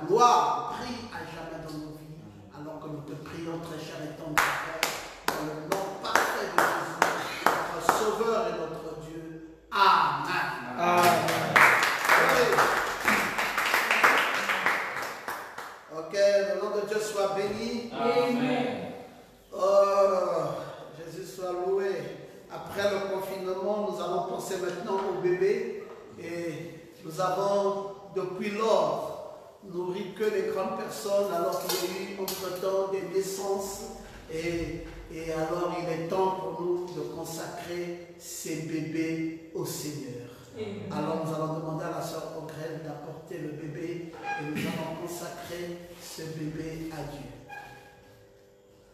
que ta gloire brille à jamais dans nos vies, alors que nous te prions, très cher et tendre Père, dans le nom parfait de Jésus, notre Sauveur et notre Dieu. Amen. Amen. Ok, le nom de Dieu soit béni. Amen. Oh, Jésus soit loué. Après le confinement, nous allons penser maintenant au bébé et nous avons depuis lors nourri que les grandes personnes alors qu'il y a eu entre-temps des naissances et, et alors il est temps pour nous de consacrer ces bébés au Seigneur. Alors nous allons demander à la sœur Ogrel d'apporter le bébé et nous allons consacrer ce bébé à Dieu.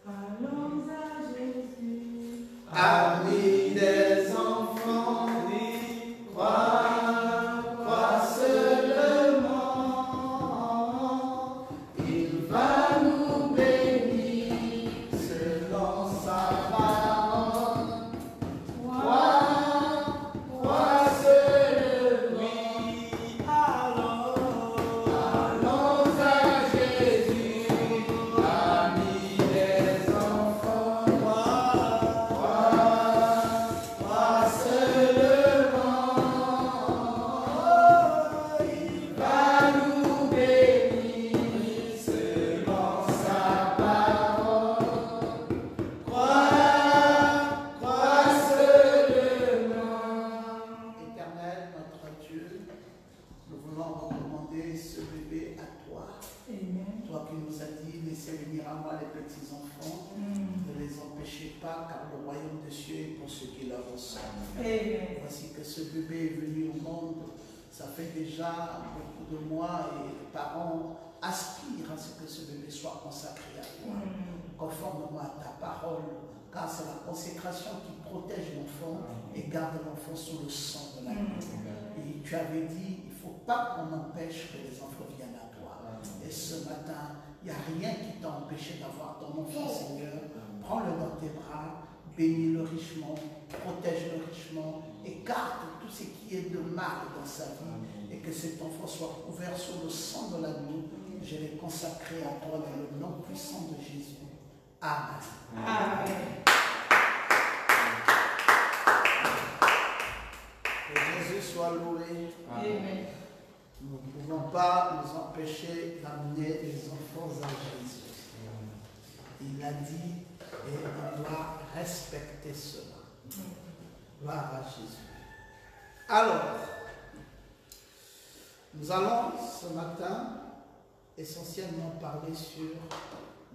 Allons à Jésus. Amis des empêche que les enfants viennent à toi. Et ce matin, il n'y a rien qui t'a empêché d'avoir ton enfant, Seigneur. Prends-le dans tes bras, bénis-le richement, protège-le richement, écarte tout ce qui est de mal dans sa vie et que cet enfant soit couvert sous le sang de l'agneau. Je l'ai consacré à toi dans le nom puissant de Jésus. Amen. Amen. Que Jésus soit loué. Amen. Nous ne pouvons pas nous empêcher d'amener les enfants à Jésus. Il a dit et on doit respecter cela. Gloire à Jésus. Alors, nous allons ce matin essentiellement parler sur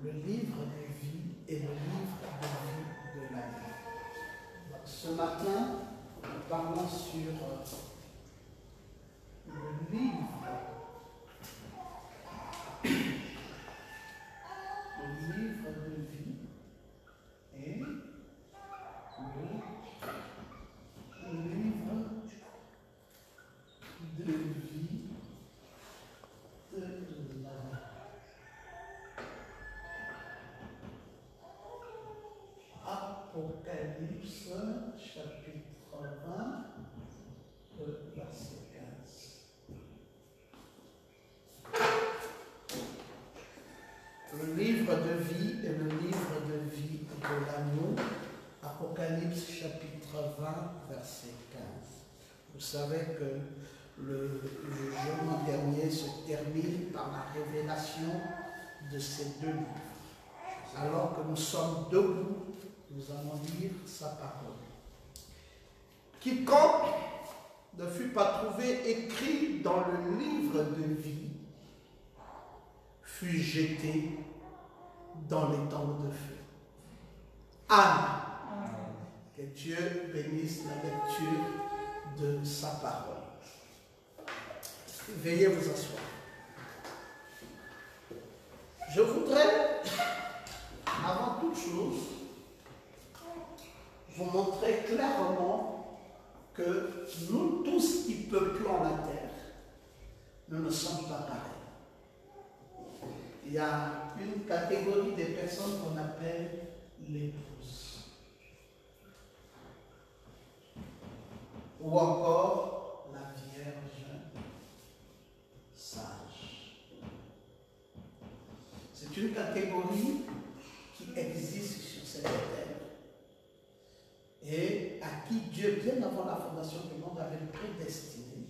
le livre de vie et le livre de vie de la vie. Ce matin, nous parlons sur euh, le livre, le livre de vie et le, le livre de vie de la Apocalypse chapitre 20, le verset 15. Le livre de vie et le livre de vie de l'agneau, Apocalypse chapitre 20, verset 15. Vous savez que le, le jeudi dernier se termine par la révélation de ces deux livres. Alors que nous sommes debout, nous allons lire sa parole. Quiconque ne fut pas trouvé écrit dans le livre de vie fut jeté dans les temps de feu. Amen. Que Dieu bénisse la lecture de sa parole. Veuillez vous asseoir. Je voudrais, avant toute chose, vous montrer clairement que nous tous qui peuplons la terre, nous ne sommes pas pareils. Il y a une catégorie de personnes qu'on appelle l'épouse. Ou encore la Vierge sage. C'est une catégorie qui existe sur cette terre et à qui Dieu, bien avant la fondation du monde, avait prédestiné.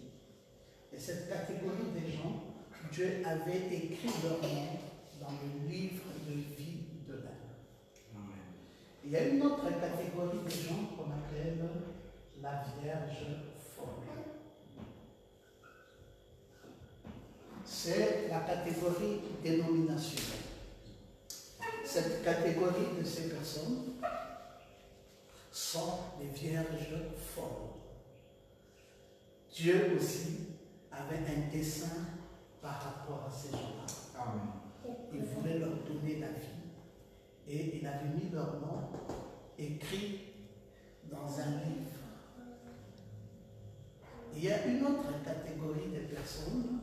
Et cette catégorie des gens, Dieu avait écrit leur nom dans le livre de vie de l'âme. Il y a une autre catégorie de gens qu'on appelle la Vierge folle. C'est la catégorie dénominationnelle. Cette catégorie de ces personnes sont les vierges folles. Dieu aussi avait un dessein par rapport à ces gens-là. Il voulait leur donner la vie et il avait mis leur nom écrit dans un livre. Il y a une autre catégorie de personnes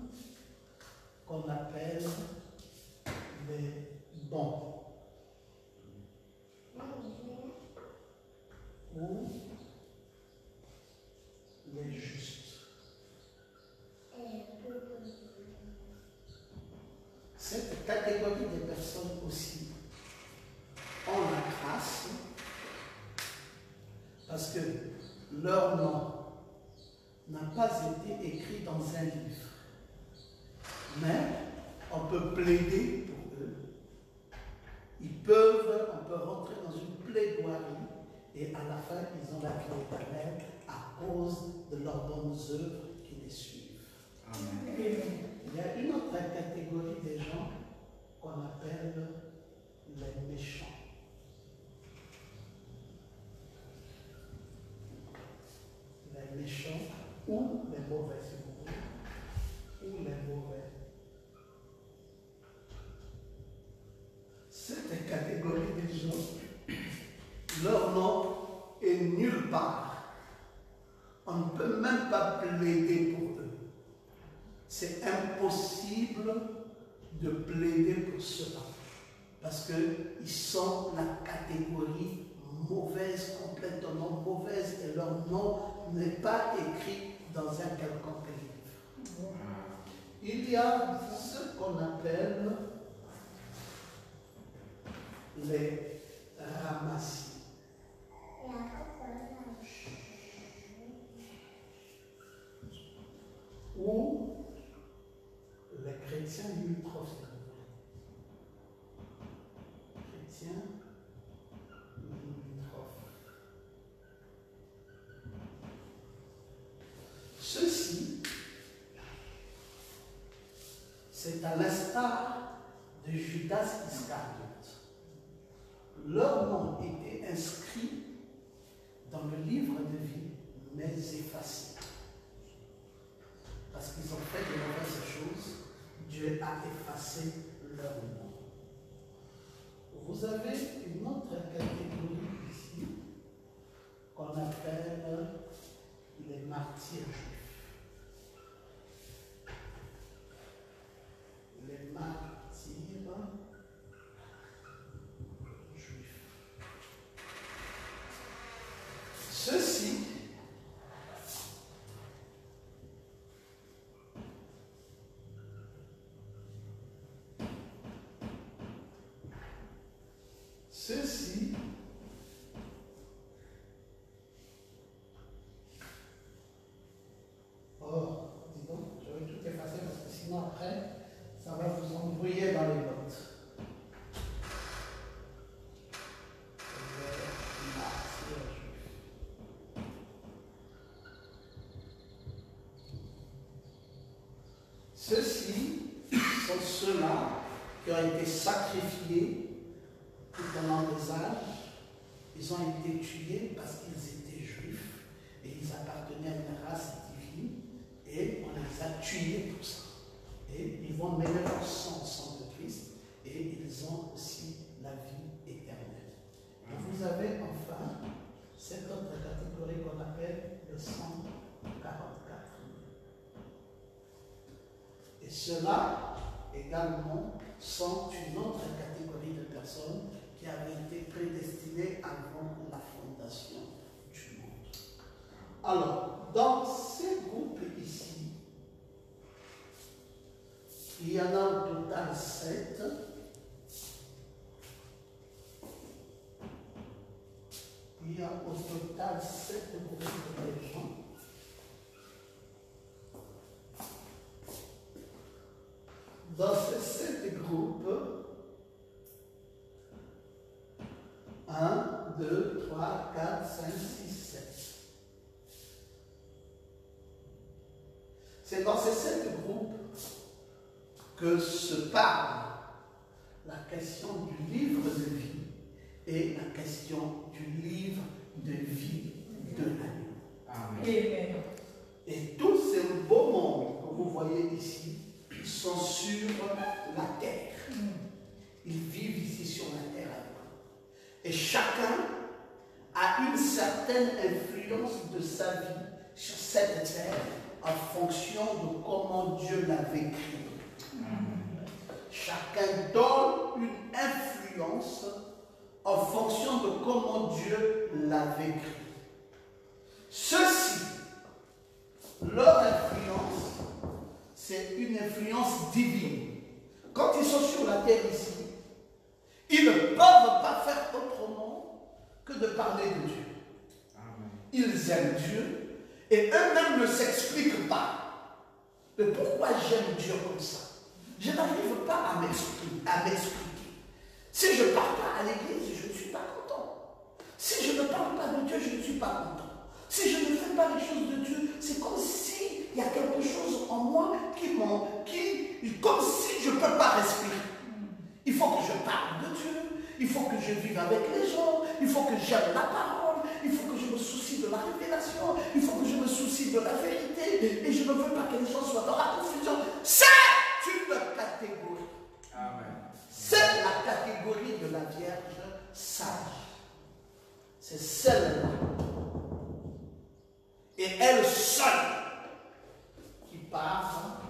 qu'on appelle les bons ou les justes. Cette catégorie de personnes aussi ont la grâce parce que leur nom n'a pas été écrit dans un livre. Mais on peut plaider pour eux. Ils peuvent, on peut rentrer dans une plaidoirie et à la fin, ils ont la vie éternelle à cause de leurs bonnes œuvres qui les suivent. Il y a une autre catégorie des gens qu'on appelle les méchants. Les méchants ou les mauvais, ou les mauvais. Cette catégorie des gens, leur nom est nulle part. On ne peut même pas plaider pour eux. C'est impossible de plaider pour cela. Parce qu'ils sont la catégorie mauvaise, complètement mauvaise, et leur nom n'est pas écrit dans un quelconque livre. Il y a ce qu'on appelle les ramassis. Ou les chrétiens limitrophes. Chrétiens limitrophes. Ceci, c'est à l'instar de Judas Iscariote. Leur nom était inscrit dans le livre de vie, mais effacé. Parce qu'ils ont fait de mauvaises choses, Dieu a effacé leur nom. Vous avez une autre catégorie ici qu'on appelle les martyrs juifs. Les martyrs juifs. Ceci Ceci Oh, dis donc, je vais tout effacer parce que sinon après, ça va vous embrouiller dans les notes. Les martyrs juifs. Ceux-ci sont ceux-là qui ont été sacrifiés tout au long des âges ils ont été tués parce qu'ils étaient juifs et ils appartenaient à une race divine et on les a tués pour ça. Et ils vont mêler leur sang au sang de Christ et ils ont aussi la vie éternelle. Et vous avez enfin cette autre catégorie qu'on appelle le 144. Et cela également sont une autre catégorie de personnes qui avaient été prédestinées avant la fondation du monde. Alors, dans ces groupes ici, il y en a au total sept. Il y a au total sept groupes de gens. Dans ces sept groupes, 1, 2, 3, 4, 5, 6, 7. C'est dans ces sept groupes que se parle la question du livre de vie et la question du livre de vie de l'année. Amen. Et tous ces beaux mondes que vous voyez ici sont sur la terre. Ils vivent ici sur la terre. Et chacun a une certaine influence de sa vie sur cette terre en fonction de comment Dieu l'avait créé. Chacun donne une influence en fonction de comment Dieu l'avait créé. Ceux-ci, leur influence, c'est une influence divine. Quand ils sont sur la terre ici, ils ne peuvent pas faire autrement que de parler de Dieu. Ils aiment Dieu et eux-mêmes ne s'expliquent pas. Mais pourquoi j'aime Dieu comme ça? Je n'arrive pas à m'expliquer. Si je ne parle pas à l'église, je ne suis pas content. Si je ne parle pas de Dieu, je ne suis pas content. Si je ne fais pas les choses de Dieu, c'est comme si il y a quelque chose en moi qui m'en, qui, comme si je ne peux pas respirer. Il faut que je parle de Dieu, il faut que je vive avec les gens, il faut que j'aime la parole, il faut que je me soucie de la révélation, il faut que je me soucie de la vérité, et je ne veux pas que les gens soient dans la confusion. C'est une catégorie. C'est la catégorie de la Vierge sage. C'est celle-là. Et elle seule part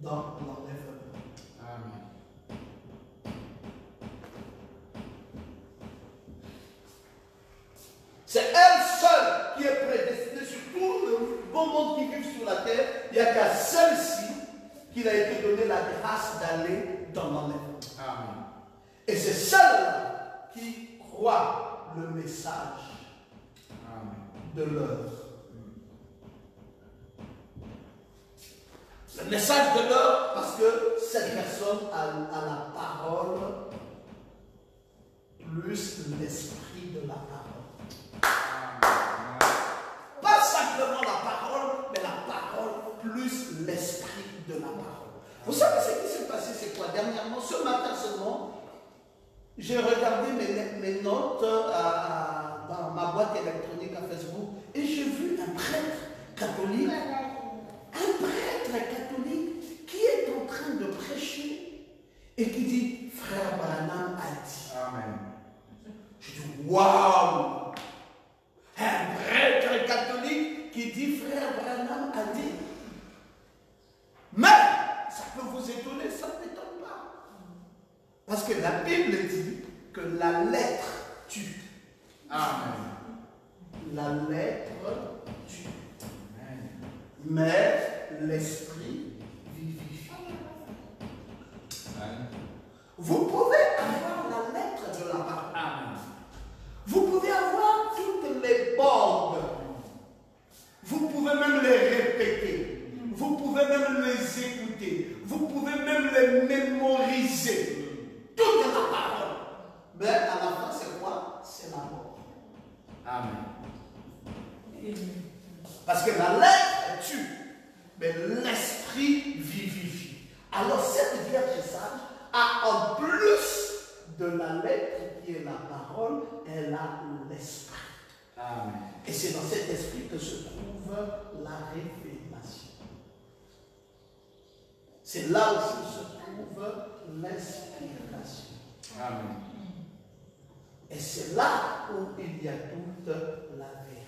dans l'enlèvement. C'est elle seule qui est prédestinée sur tout le beau monde qui vit sur la terre. Il n'y a qu'à celle-ci qu'il a été donné la grâce d'aller dans l'enlèvement. Et c'est celle-là qui croit le message de l'heure. Le message de l'heure, parce que cette personne a, a la parole plus l'esprit de la parole. Pas simplement la parole, mais la parole plus l'esprit de la parole. Vous savez ce qui s'est passé, c'est quoi? Dernièrement, ce matin seulement, j'ai regardé mes, mes notes euh, à- dans ma boîte électronique à Facebook et j'ai vu un prêtre catholique, un prêtre catholique train de prêcher et qui dit Frère Branham a dit. Je dis Waouh Un prêtre catholique qui dit Frère Branham a dit. Mais ça peut vous étonner, ça ne m'étonne pas. Parce que la Bible dit que la lettre tue. La lettre tue. Mais l'esprit Vous pouvez avoir la lettre de la parole. Vous pouvez avoir toutes les bordes. Vous pouvez même les répéter. Vous pouvez même les écouter. Vous pouvez même les mémoriser. Toute la parole. Mais à la fin, c'est quoi C'est la mort. Parce que la lettre tue, mais l'esprit vivifie. Alors cette Vierge sage a en plus de la lettre qui est la parole, elle a l'esprit. Et c'est dans cet esprit que se trouve la révélation. C'est là où se trouve l'inspiration. Amen. Et c'est là où il y a toute la vérité.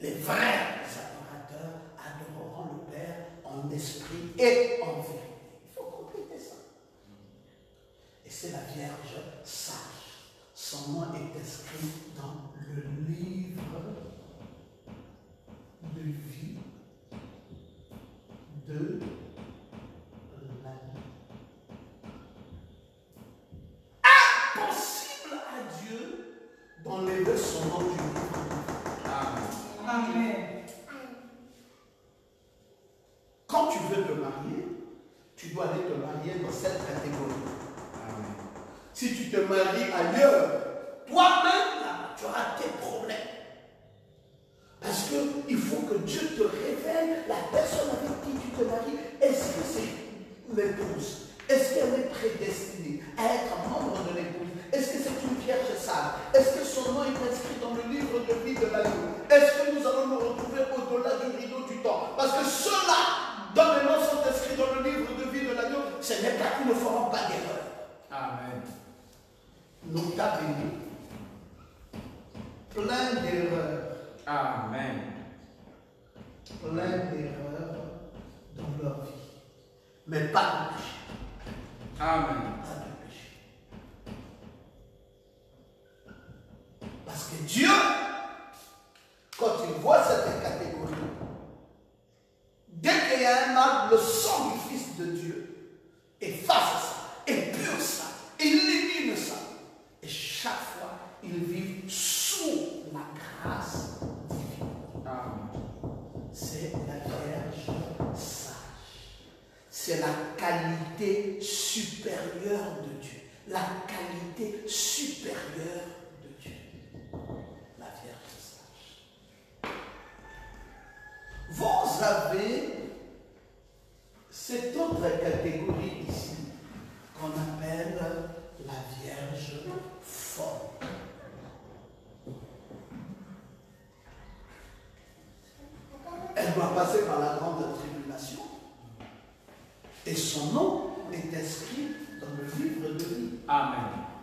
Les vrais adorateurs adoreront le Père en esprit et en vérité. Il faut compléter ça. Et c'est la Vierge sage. Son nom est inscrit dans le livre de vie de impossible à Dieu d'enlever son nom du Amen. Amen. Quand tu veux te marier, tu dois aller te marier dans cette catégorie. Si tu te maries ailleurs, toi-même, tu auras tes problèmes. Parce qu'il faut que Dieu te révèle la personne avec qui tu te maries. Est-ce que c'est l'épouse Est-ce qu'elle est prédestinée à être membre de l'épouse? Est-ce que c'est une vierge sale Est-ce que son nom est inscrit dans le livre de vie de l'agneau Est-ce que nous allons nous retrouver au-delà du rideau du temps? Parce que ceux-là, dont les noms sont inscrits dans le livre de vie de l'agneau, ce n'est pas qu'ils ne feront pas d'erreur. Amen. Nous t'avons plein d'erreurs. Amen. Plein d'erreurs dans leur vie. Mais pas de péché. Amen. Parce que Dieu, quand il voit cette catégorie, dès qu'il y a un âme, le sang du Fils de Dieu efface ça, épure ça. Et chaque fois, ils vivent sous la grâce divine. C'est la Vierge sage. C'est la qualité supérieure de Dieu. La qualité supérieure Vous avez cette autre catégorie ici qu'on appelle la Vierge Elle doit passer par la grande tribulation et son nom est inscrit dans le livre de vie. Amen.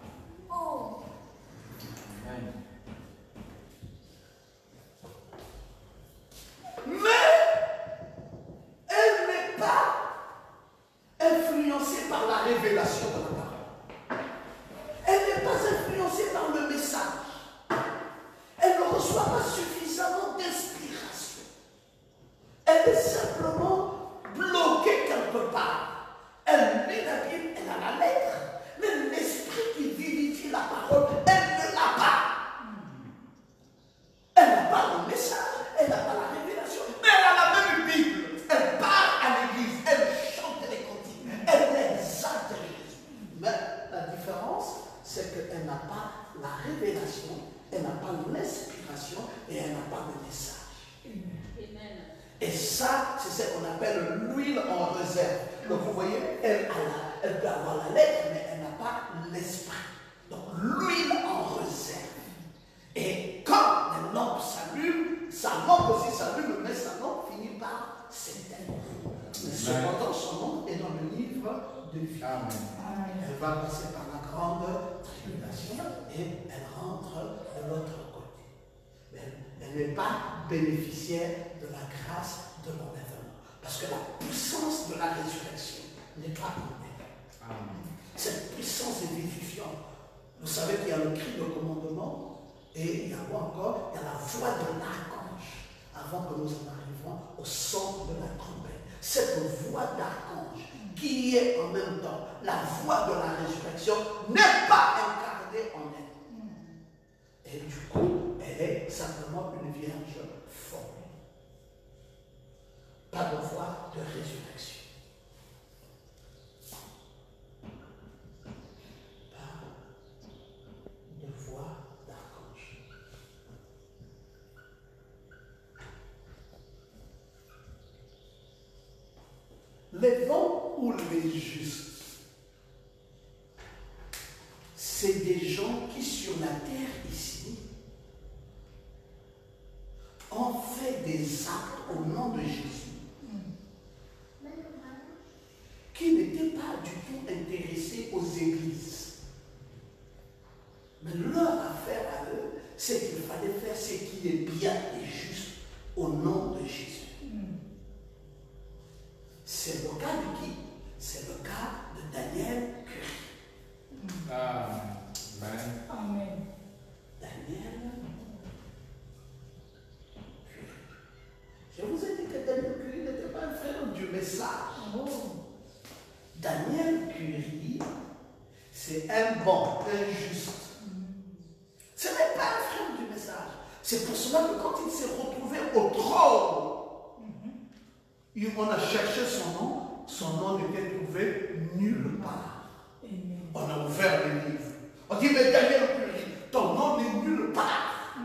Les vents ou les justes c'est des gens qui sur la terre ici ont fait des actes au nom de Jésus qui n'étaient pas du tout intéressés aux églises. Mais leur affaire à eux, c'est qu'il fallait faire ce qui est bien et juste au nom de Jésus. C'est le cas de qui C'est le cas de Daniel Curie. Amen. Amen. Daniel Je vous ai dit que Daniel Curie n'était pas un frère du message. Oh. Daniel Curie, c'est un bon, un juste. Ce n'est pas un frère du message. C'est pour cela que quand il s'est retrouvé au trône, il- on a cherché son nom, son nom n'était trouvé nulle part. Amen. On a ouvert le livre. On dit, mais Daniel ton nom n'est nulle part.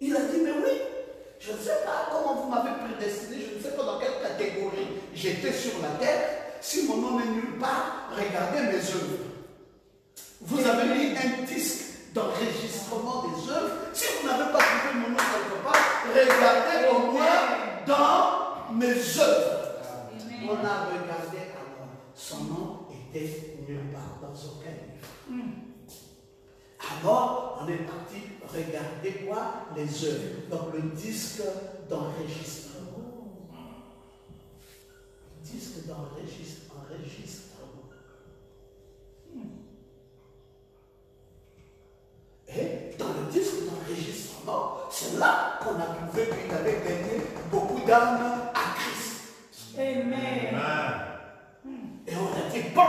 Il a dit, mais oui, je ne sais pas comment vous m'avez prédestiné, je ne sais pas dans quelle catégorie j'étais sur la terre. Si mon nom n'est nulle part, regardez mes œuvres. Vous avez mis un disque d'enregistrement des œuvres. Si vous n'avez pas trouvé mon nom quelque part, regardez au moins dans mes œuvres. On a regardé alors, son nom était nulle part dans aucun livre. Alors, on est parti regarder quoi? Les œuvres. Donc, le disque d'enregistrement. Disque d'enregistrement. Et dans le disque d'enregistrement, c'est là qu'on a trouvé qu'il avait gagné beaucoup d'âmes à Christ. Amen. Et on a dit, bon,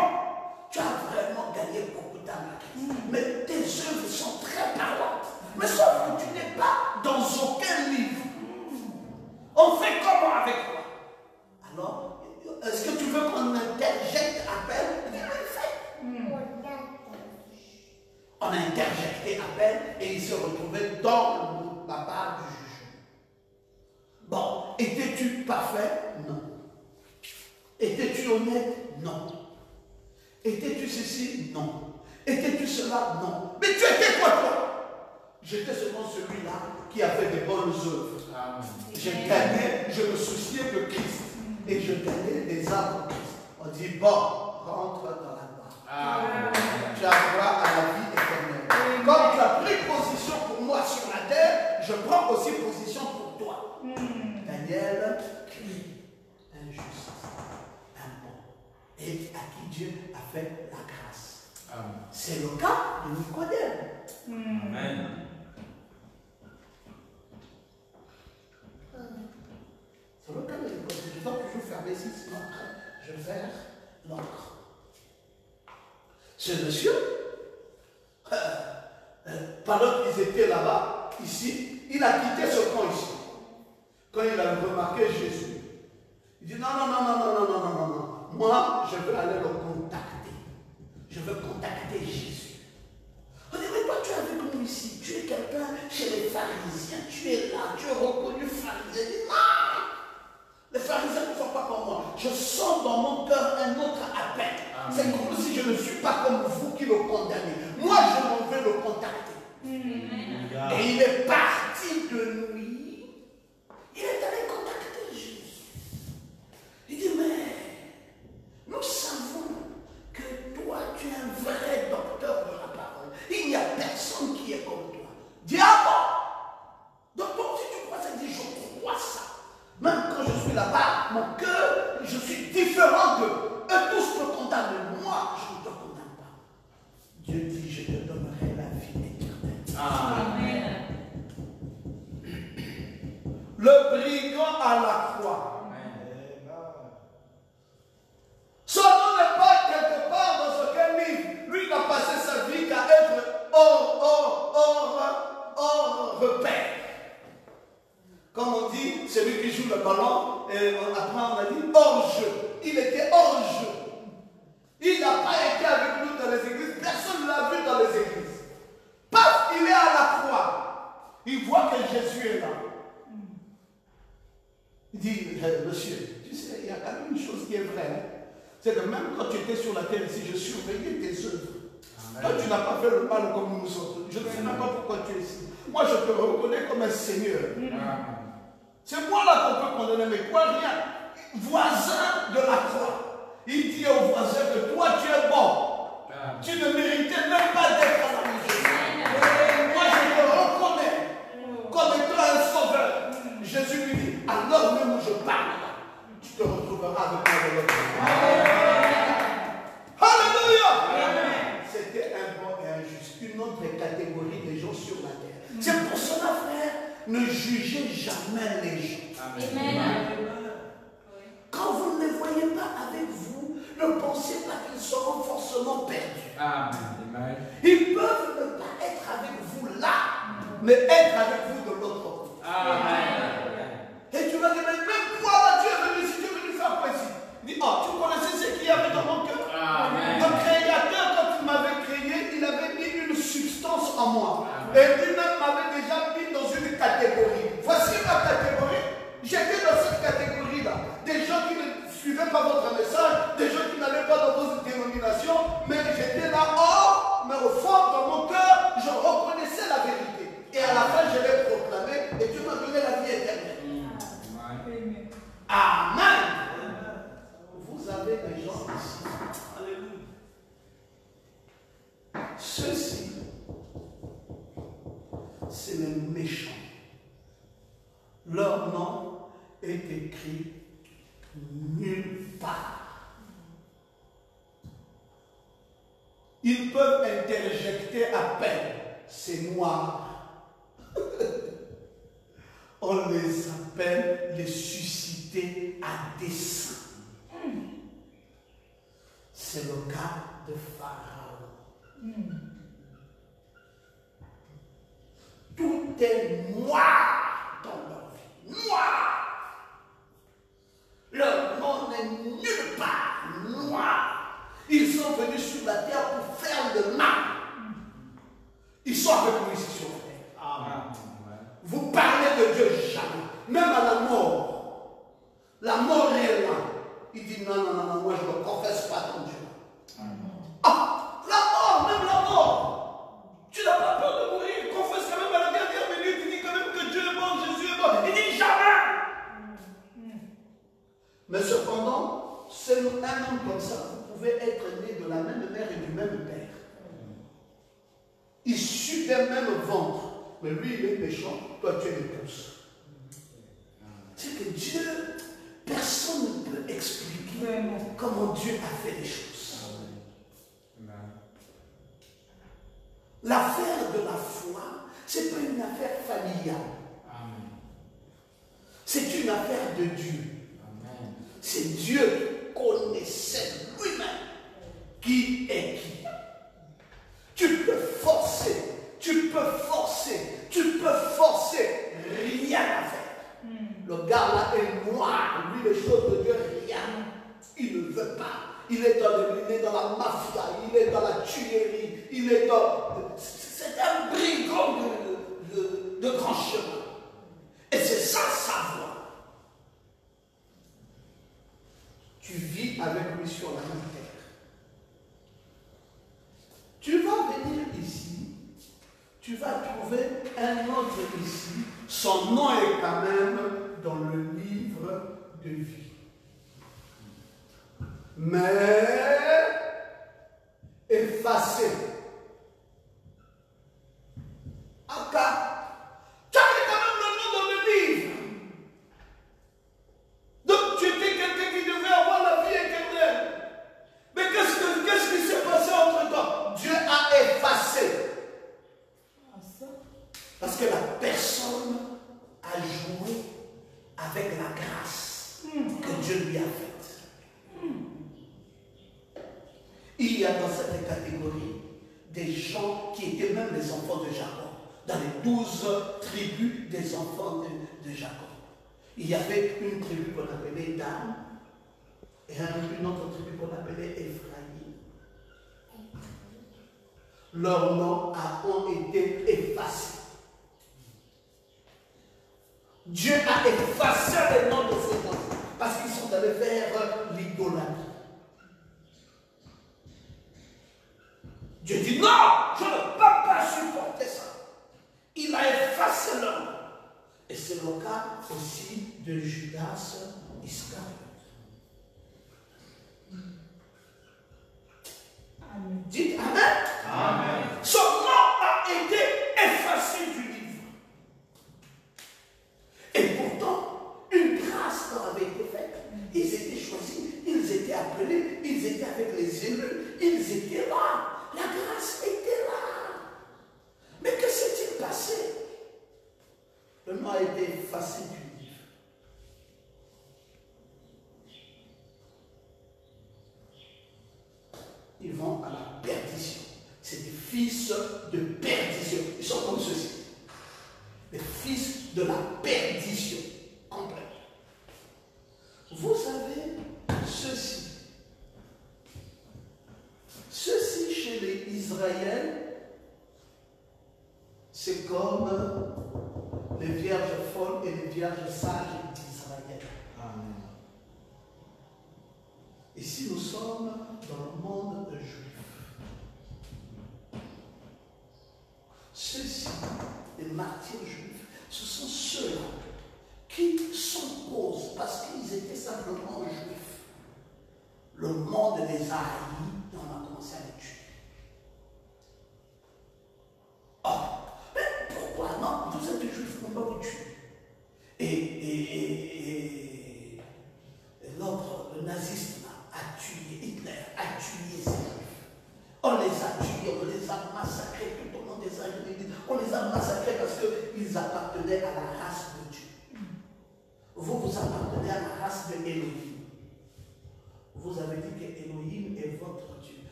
tu as vraiment gagné beaucoup d'âmes à Christ. Mais tes œuvres sont très parlantes. Mais sauf que tu n'es pas dans aucun livre. On fait comment avec toi? Alors, est-ce que tu veux qu'on interjecte appel Il dit, oui, fais. On a interjecté appel et il se retrouvait dans la part du juge. Bon, étais-tu parfait? Non. Étais-tu honnête? Non. Étais-tu ceci? Non. Étais-tu cela? Non. Mais tu étais quoi toi? J'étais seulement celui-là qui a fait des bonnes œuvres. Je gagnais, je me souciais de Christ. Et je gagnais des âmes. On dit, bon, rentre Tu as droit à la vie éternelle. Comme tu as pris position pour moi sur la terre, je prends aussi position pour toi. Daniel crie un juste, un bon, et à qui Dieu a fait la grâce. C'est le cas de Nicodème. Amen. C'est le cas de Nicodème. Je dois toujours fermer ici, sinon après, je verre l'encre. Ce monsieur, euh, euh, pendant qu'ils étaient là-bas, ici, il a quitté ce camp ici. Quand il a remarqué Jésus, il dit non, non, non, non, non, non, non, non, non, non. Moi, je veux aller le contacter. Je veux contacter Jésus. On dit, mais toi, tu es avec nous ici. Tu es quelqu'un chez les pharisiens. Tu es là, tu es reconnu pharisien. Il Les pharisiens ne sont pas comme moi. Je sens dans mon cœur un autre appel. C'est comme si je ne suis pas comme vous qui le condamnez. Moi, je m'en vais le contacter. Et il est parti de nuit. Il est allé contacter Jésus. Il dit, mais nous savons Ils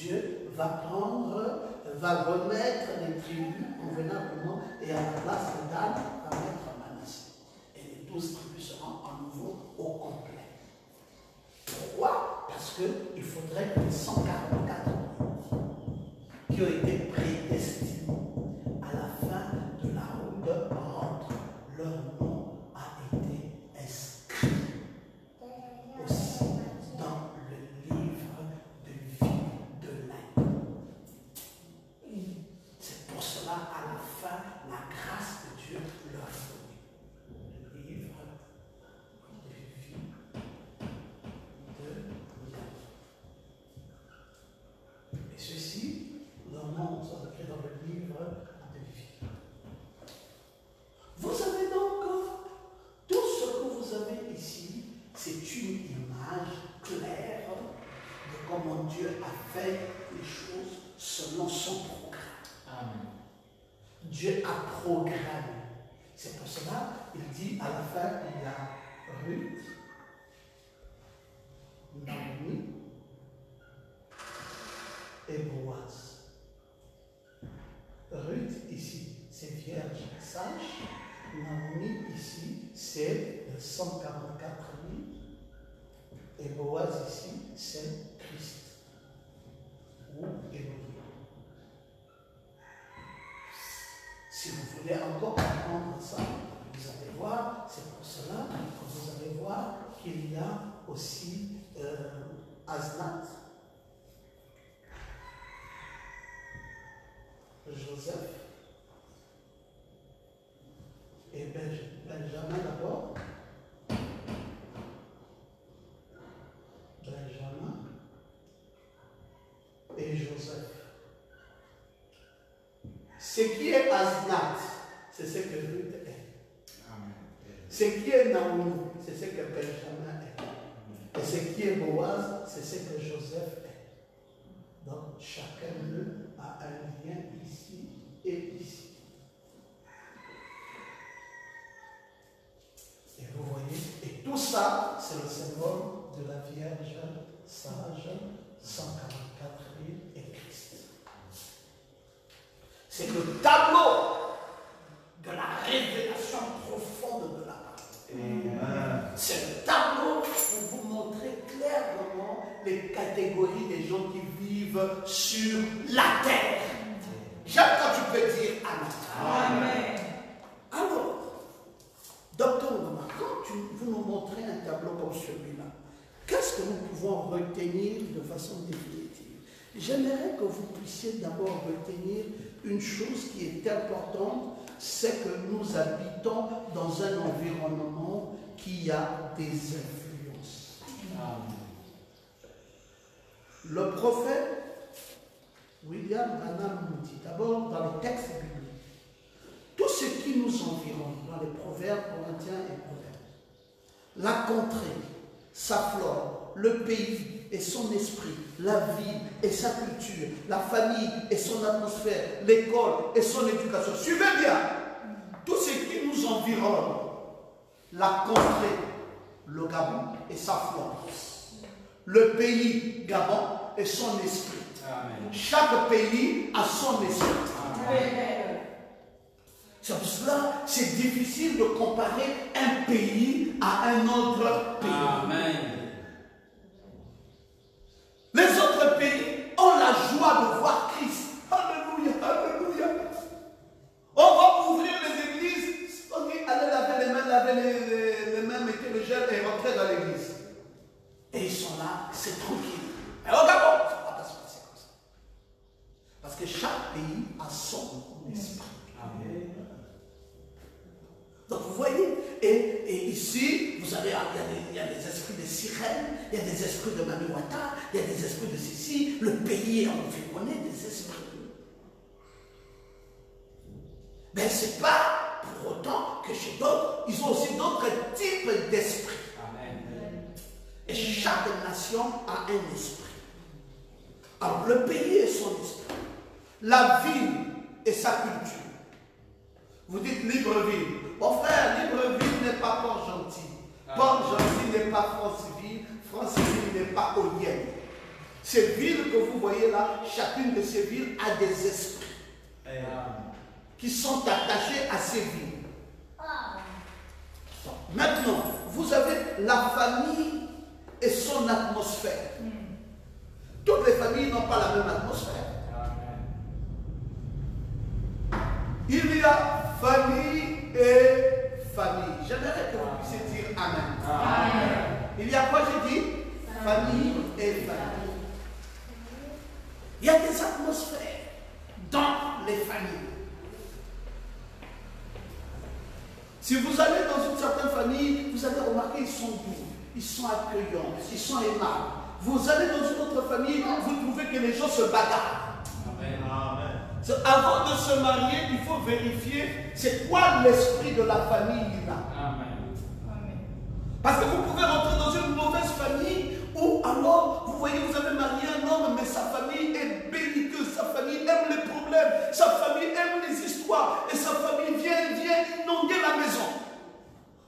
Dieu va prendre, va remettre les tribus convenablement et à la place de Dan va mettre ma nation. Et les douze tribus seront à nouveau au complet. Pourquoi? Parce qu'il faudrait que les 144 Dieu a fait les choses selon son programme. Amen. Dieu a programmé. C'est pour cela, il dit à la fin, il y a Ce qui est Asnat, c'est ce que Ruth est. Amen. Ce qui est Naomi, c'est ce que Benjamin est. Et ce qui est Boaz, c'est ce que Joseph est. Donc chacun d'eux a un lien ici et ici. Et vous voyez, et tout ça, c'est le symbole de la Vierge sage, 144 000 et Christ. C'est le tableau de la révélation profonde de la parole. C'est le tableau pour vous montrer clairement les catégories des gens qui vivent sur la terre. J'aime quand tu peux dire Amen. Amen. Alors, docteur Obama, quand tu, vous nous montrez un tableau comme celui-là, qu'est-ce que nous pouvons retenir de façon définitive J'aimerais que vous puissiez d'abord retenir une chose qui est importante, c'est que nous habitons dans un environnement qui a des influences. Amen. Le prophète William Branham nous dit d'abord dans les textes bibliques, tout ce qui nous environne, dans les proverbes corinthiens et proverbes, la contrée, sa flore, le pays et son esprit, la ville et sa culture, la famille et son atmosphère, l'école et son éducation. Suivez bien, tout ce qui nous environne, la contrée, le Gabon et sa flore, le pays, Gabon et son esprit. Amen. Chaque pays a son esprit. C'est pour cela c'est difficile de comparer un pays à un autre pays. Amen. Les autres pays ont la joie de voir Christ. Alléluia, alléluia. On va ouvrir les églises. On dit allez laver les mains, laver les, les- les mains, mettez le gel et rentrer dans l'église. Et ils sont là, c'est tranquille. Mais au Gabon, ça ne va pas se passer comme ça. Parce que chaque pays a son esprit. Amen. Donc vous voyez, et, et ici, vous avez, il y, a des, il y a des esprits de sirènes, il y a des esprits de Mamiwata, il y a des esprits de ceci, le pays est environné des esprits. Mais ce n'est pas pour autant que chez d'autres, ils ont aussi d'autres types d'esprits. Et chaque nation a un esprit. Alors le pays est son esprit. La ville est sa culture. Vous dites Libreville. Mon frère, Libreville n'est pas Port-Gentil. Port-Gentil n'est pas Franceville. Franceville n'est pas Olienne. Ces villes que vous voyez là, chacune de ces villes a des esprits Amen. qui sont attachés à ces villes. Maintenant, vous avez la famille et son atmosphère. Toutes les familles n'ont pas la même atmosphère. Il y a famille et famille. J'aimerais que vous puissiez dire Amen. Amen. Il y a quoi j'ai dit? Famille et famille. Il y a des atmosphères dans les familles. Si vous allez dans une certaine famille, vous allez remarquer ils sont doux, ils sont accueillants, ils sont aimables. Vous allez dans une autre famille, vous trouvez que les gens se bagarrent. Amen. C'est- Avant de se marier, il faut vérifier c'est quoi l'esprit de la famille là. Amen. Parce que vous pouvez rentrer dans une mauvaise famille où alors, vous voyez, vous avez marié un homme, mais sa famille est belliqueuse, sa famille aime les problèmes, sa famille aime les histoires, et sa famille vient, vient inonder la maison.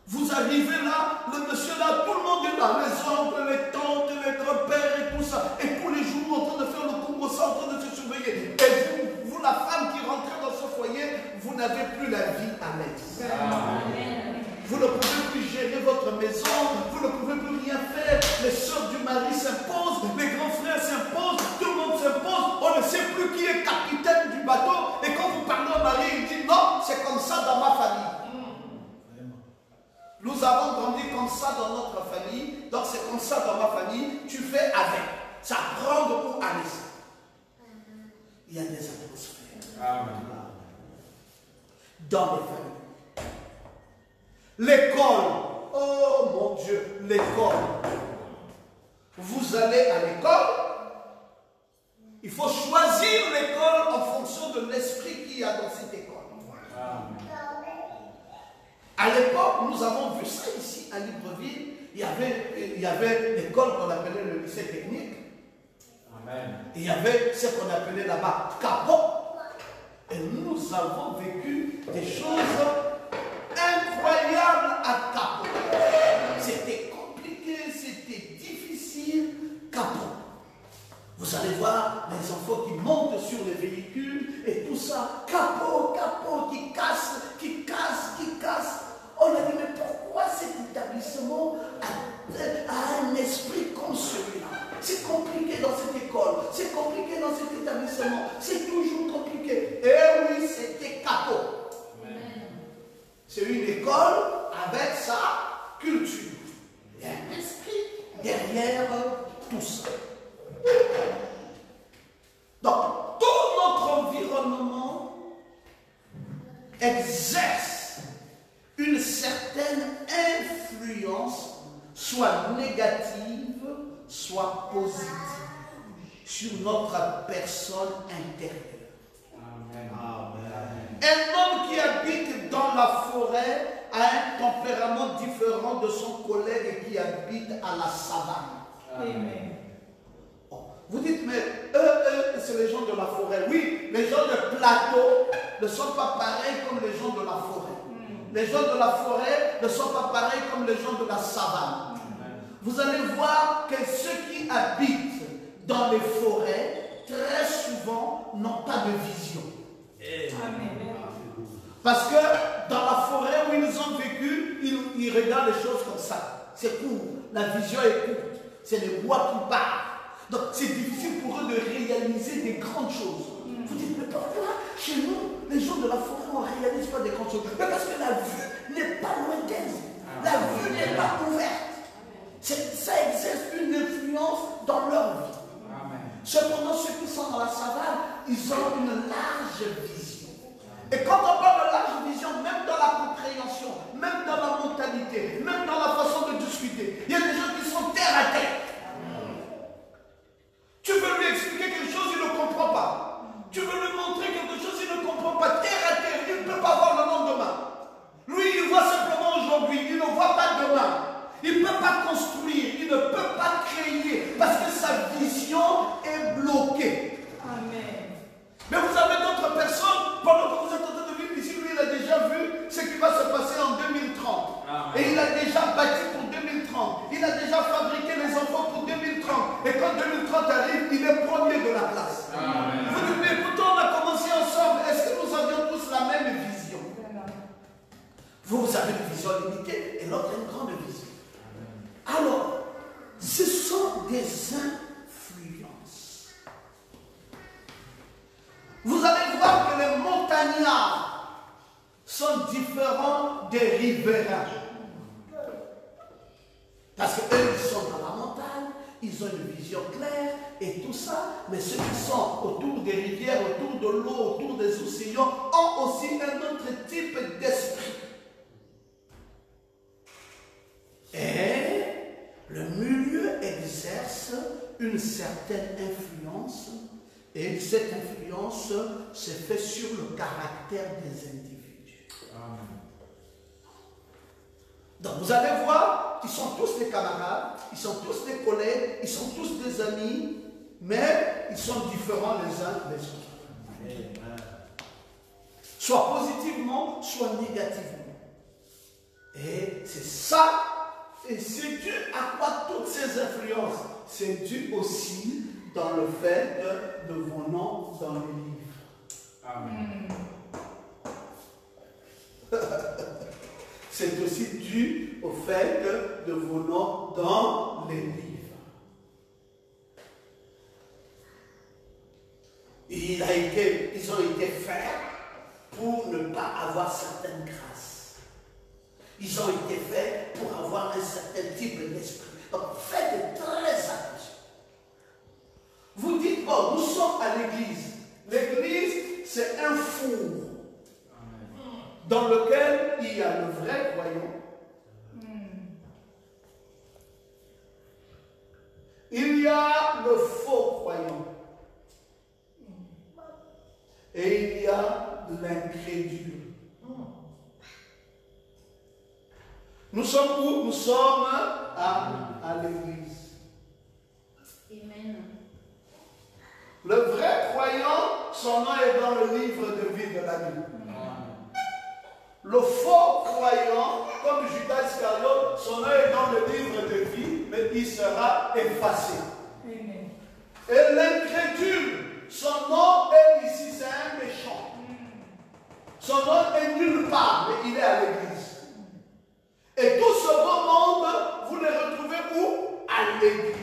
Vous arrivez là, le monsieur là, tout le monde est là, les oncles, les tantes, les grands-pères et tout ça, et tous les jours en train de faire le Congo, en train de se surveiller. Et vous, la femme qui rentrait dans ce foyer, vous n'avez plus la vie à mettre. Vous ne pouvez plus gérer votre maison, vous ne pouvez plus rien faire. Les soeurs du mari s'imposent, les grands frères s'imposent, tout le monde s'impose. On ne sait plus qui est capitaine du bateau. Et quand vous parlez au mari, il dit non, c'est comme ça dans ma famille. Nous avons grandi comme ça dans notre famille, donc c'est comme ça dans ma famille. Tu fais avec. Ça prend de pour aller. Il y a des dans les familles. L'école, oh mon Dieu, l'école. Vous allez à l'école, il faut choisir l'école en fonction de l'esprit qu'il y a dans cette école. Amen. À l'époque, nous avons vu ça ici à Libreville. Il y avait, il y avait l'école qu'on appelait le lycée technique. Amen. Et il y avait ce qu'on appelait là-bas capot. Et nous avons vécu des choses incroyables à capot. C'était compliqué, c'était difficile. Capot. Vous allez voir les enfants qui montent sur les véhicules et tout ça. Capot, capot, qui casse, qui casse, qui casse. On a dit, mais pourquoi cet établissement a, a un esprit comme celui-là? C'est compliqué dans cette école, c'est compliqué dans cet établissement, c'est toujours compliqué. Eh oui, c'était capot. C'est une école avec sa culture. Il y a un esprit derrière tout ça. Donc, tout notre environnement exerce une certaine influence, soit négative, soit positive, sur notre personne intérieure. Amen. Un homme qui habite dans la forêt a un tempérament différent de son collègue qui habite à la savane. Amen. Bon, Vous dites, mais eux, eux, c'est les gens de la forêt. Oui, les gens de plateau ne sont pas pareils comme les gens de la forêt. Les gens de la forêt ne sont pas pareils comme les gens de la savane. Vous allez voir que ceux qui habitent dans les forêts, très souvent, n'ont pas de vision. Amen. Parce que dans la forêt où ils ont vécu, ils, regardent les choses comme ça. C'est court, la vision est courte. C'est les bois qui parlent. Donc c'est difficile pour eux de réaliser des grandes choses. Vous dites, mais pourquoi chez nous, les gens de la forêt, on ne réalise pas des grandes choses? Mais parce que la vue n'est pas lointaine. La vue n'est pas ouverte. Ça exerce une influence dans leur vie. Amen. Cependant, ceux qui sont dans la savane, ils ont une large vision. Et quand on parle de large vision, même dans la compréhension, même dans la mentalité, même dans la façon de discuter, il y a des gens qui sont terre à terre. Nous sommes où Nous sommes à, à l'église. Amen. Le vrai croyant, son nom est dans le livre de vie de la Bible. Le faux croyant, comme Judas Iscariot, son nom est dans le livre de vie, mais il sera effacé. Amen. Et l'incrédule, son nom est ici, c'est un méchant. Son nom est nulle part, mais il est à l'église. Et tout ce beau monde, vous les retrouvez où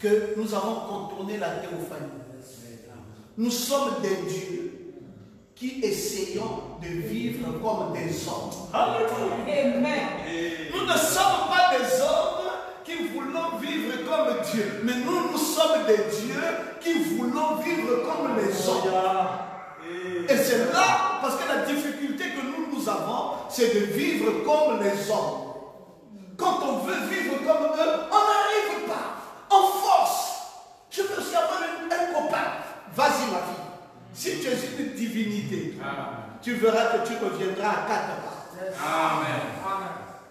que nous avons contourné la théophanie. Nous sommes des dieux qui essayons de vivre comme des hommes. Amen. Nous ne sommes pas des hommes qui voulons vivre comme Dieu, mais nous, nous sommes des dieux qui voulons vivre comme les hommes. Et c'est là, parce que la difficulté que nous, nous avons, c'est de vivre comme les hommes. Quand on veut vivre comme eux, on n'arrive pas. En force. Je veux aussi avoir un copain. Vas-y, ma fille. Si tu es une divinité, tu verras que tu reviendras à quatre pas. Amen.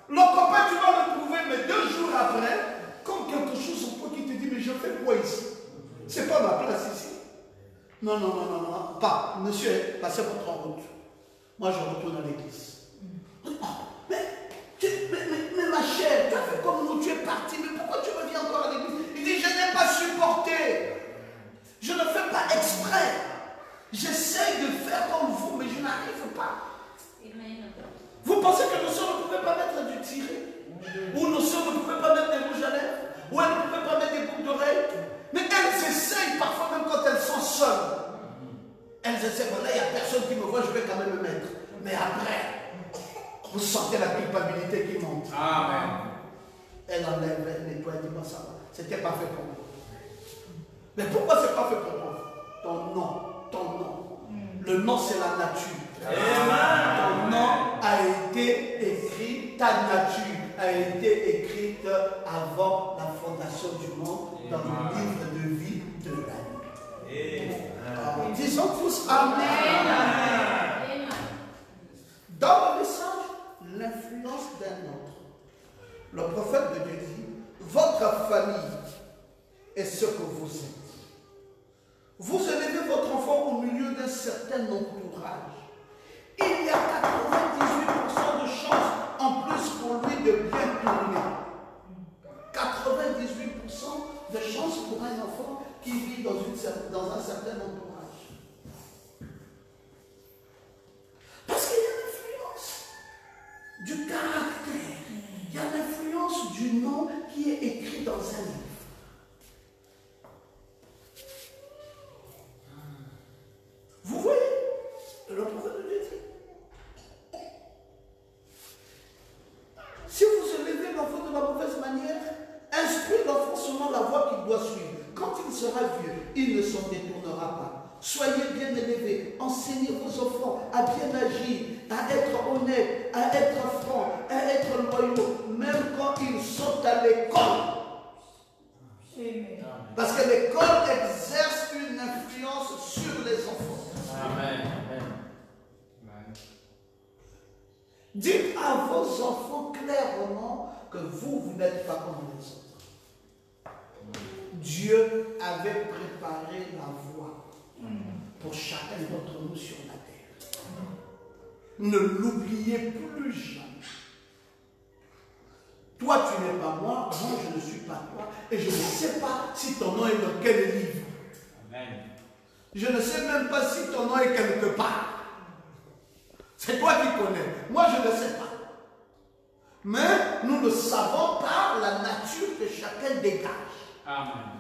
Le copain, tu vas le trouver, mais deux jours après, comme quelque chose en toi qui te dit, mais je fais quoi ici? C'est pas ma place ici. Non, non, non, non, non, pas. Monsieur, passez votre route. Moi, je retourne à l'église. Oh, mais, mais, ma chère, tu as fait comme nous, tu es parti, mais pourquoi tu reviens encore à l'église? Il dit, je n'ai pas supporté. Je ne fais pas exprès. J'essaie de faire comme vous, mais je n'arrive pas. Vous pensez que nos soeurs ne pouvaient pas mettre du tiré? Ou nos soeurs ne pouvaient pas mettre des rouges à lèvres? Ou elles ne pouvaient pas mettre des boucles d'oreilles? Mais elles essayent parfois même quand elles sont seules. Elles essaient, voilà, il n'y a personne qui me voit, je vais quand même me mettre. Mais après, vous sentez la culpabilité qui monte. Amen. Elle enlève, elle nettoie, elle dit, moi ça va. C'était pas fait pour moi. Mais pourquoi c'est pas fait pour toi Ton nom, ton nom. Le nom, c'est la nature. Ton nom a été écrit, ta nature a été écrite avant la fondation du monde dans le livre de vie de l'année. Disons tous Amen. Dans le d'un autre. Le prophète de Dieu dit, votre famille est ce que vous êtes. Vous élevez votre enfant au milieu d'un certain entourage. Il y a 98% de chances en plus pour lui de bien tourner. 98% de chances pour un enfant qui vit dans, une, dans un certain entourage. Parce qu'il y a du caractère. Il y a l'influence du nom qui est écrit dans un livre. Vous voyez le prophète de Dieu. Si vous élevez l'enfant de la mauvaise manière, instruire l'enfant selon la voie qu'il doit suivre. Quand il sera vieux, il ne s'en détournera pas. Soyez bien élevés, enseignez vos enfants à bien agir, à être honnêtes, à être francs, à être loyaux, même quand ils sont à l'école. Parce que l'école exerce une influence sur les enfants. Amen. Amen. Dites à vos enfants clairement que vous, vous n'êtes pas comme les autres. Dieu avait préparé la voie pour chacun d'entre nous sur la terre. Ne l'oubliez plus jamais. Toi, tu n'es pas moi, moi, je ne suis pas toi, et je ne sais pas si ton nom est dans quel livre. Amen. Je ne sais même pas si ton nom est quelque part. C'est toi qui connais. Moi, je ne sais pas. Mais nous le savons par la nature que chacun dégage. Amen.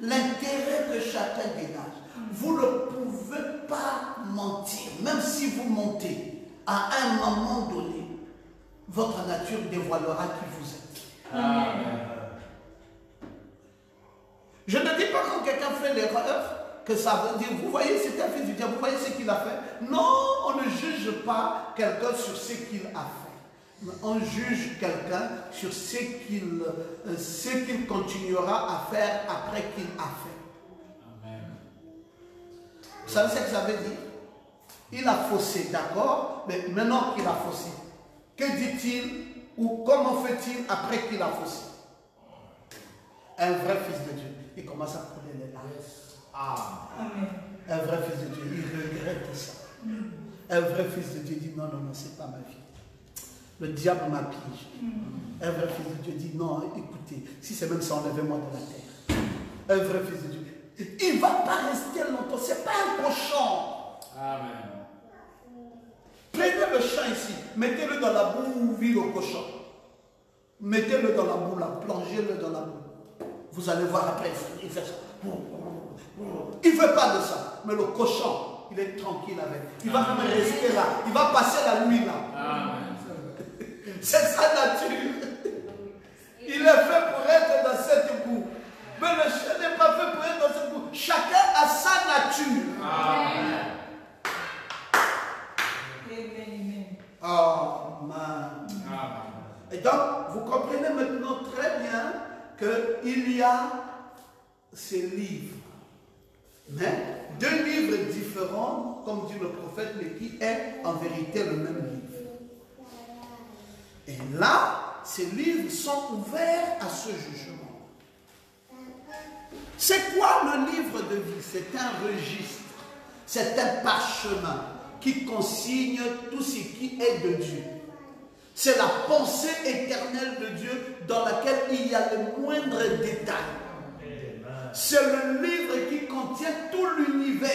L'intérêt que chacun dégage. Vous ne pouvez pas mentir. Même si vous mentez, à un moment donné, votre nature dévoilera qui vous êtes. Amen. Je ne dis pas quand quelqu'un fait l'erreur que ça veut dire, vous voyez, c'est un fils du diable, vous voyez ce qu'il a fait. Non, on ne juge pas quelqu'un sur ce qu'il a fait. On juge quelqu'un sur ce qu'il euh, continuera à faire après qu'il a fait. Amen. Vous savez ce que ça veut dire? Il a faussé, d'accord, mais maintenant qu'il a faussé, que dit-il ou comment fait-il après qu'il a faussé? Un vrai fils de Dieu, il commence à couler les larmes. Ah. Amen. Un vrai fils de Dieu, il regrette ça. Un vrai fils de Dieu dit non, non, non, c'est pas ma vie. Le diable m'a piégé. Un vrai fils de Dieu dit non, écoutez, si c'est même ça, enlevez-moi de la terre. Un vrai fils de Dieu. Il ne va pas rester longtemps, c'est pas un cochon. Amen. Prenez le champ ici, mettez-le dans la boue, ville au cochon. Mettez-le dans la boue, là, plongez-le dans la boue. Vous allez voir après, il fait ça. Il ne veut pas de ça. Mais le cochon, il est tranquille avec. Il va même rester là. Il va passer la nuit là. C'est sa nature. Il est fait pour être dans cette boue. Mais le chien n'est pas fait pour être dans cette boue. Chacun a sa nature. Amen. Amen. Amen. Et donc, vous comprenez maintenant très bien qu'il y a ces livres. Mais deux livres différents, comme dit le prophète, mais qui est en vérité le même livre. Et là, ces livres sont ouverts à ce jugement. C'est quoi le livre de vie? C'est un registre, c'est un parchemin qui consigne tout ce qui est de Dieu. C'est la pensée éternelle de Dieu dans laquelle il y a le moindre détail. C'est le livre qui contient tout l'univers.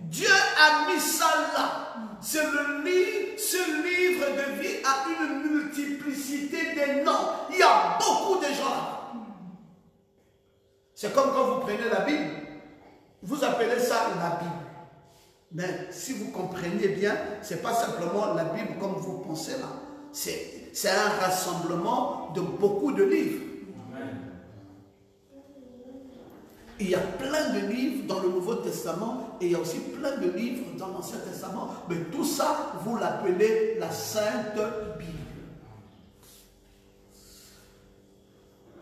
Dieu a mis ça là. C'est le livre, ce livre de vie a une multiplicité de noms. Il y a beaucoup de gens. C'est comme quand vous prenez la Bible. Vous appelez ça la Bible. Mais si vous comprenez bien, ce n'est pas simplement la Bible comme vous pensez là. C'est un rassemblement de beaucoup de livres. Il y a plein de livres dans le Nouveau Testament et il y a aussi plein de livres dans l'Ancien Testament. Mais tout ça, vous l'appelez la Sainte Bible.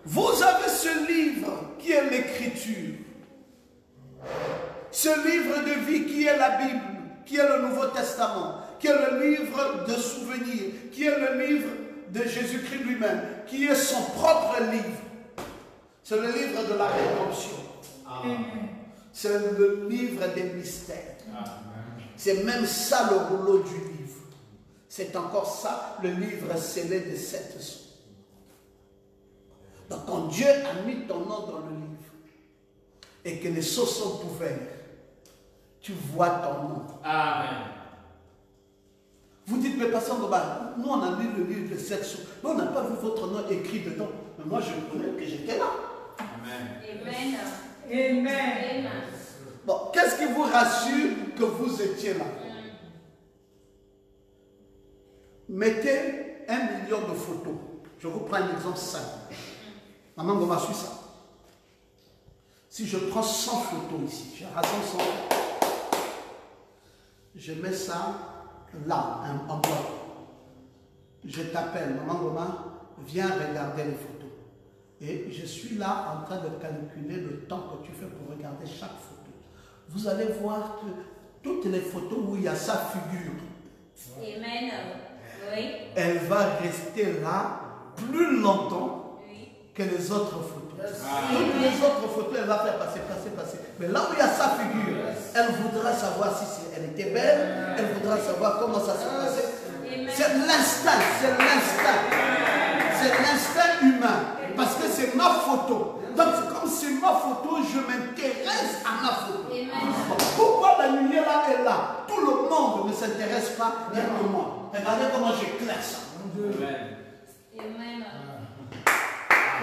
Vous avez ce livre qui est l'Écriture. Ce livre de vie qui est la Bible, qui est le Nouveau Testament, qui est le livre de souvenirs, qui est le livre de Jésus-Christ lui-même, qui est son propre livre. C'est le livre de la rédemption. C'est le livre des mystères. C'est même ça le rouleau du livre. C'est encore ça le livre scellé de sept sceaux. Donc quand Dieu a mis ton nom dans le livre et que les sceaux sont ouverts, tu vois ton nom. Amen. Vous dites, mais pasteur Goba, nous on a lu le livre de sept sceaux, mais on n'a pas vu votre nom écrit dedans. Mais moi je connais que j'étais là. Amen. Amen. Amen. Amen. Bon, qu'est-ce qui vous rassure que vous étiez là? Mettez un million de photos. Je vous prends un exemple simple. Maman Goma suit ça. Si je prends 100 photos ici, je rassemble 100 photos. Je mets ça là, en, en bloc. Je t'appelle, maman Goma, viens regarder les photos. Et je suis là en train de calculer le temps que tu fais pour regarder chaque photo. Vous allez voir que toutes les photos où il y a sa figure, Amen. Oui. elle va rester là plus longtemps Oui. que les autres photos. Ah. Toutes les autres photos, elle va faire passer, passer, passer. Mais là où il y a sa figure, elle voudra savoir si elle était belle, elle voudra savoir comment ça s'est passé. Amen. C'est l'instinct, c'est l'instinct. C'est l'instinct humain. Parce que c'est ma photo. Donc comme c'est ma photo, je m'intéresse à ma photo. Pourquoi la lumière là est là? Tout le monde ne s'intéresse pas, que moi. Regardez comment j'éclaire ça. Amen.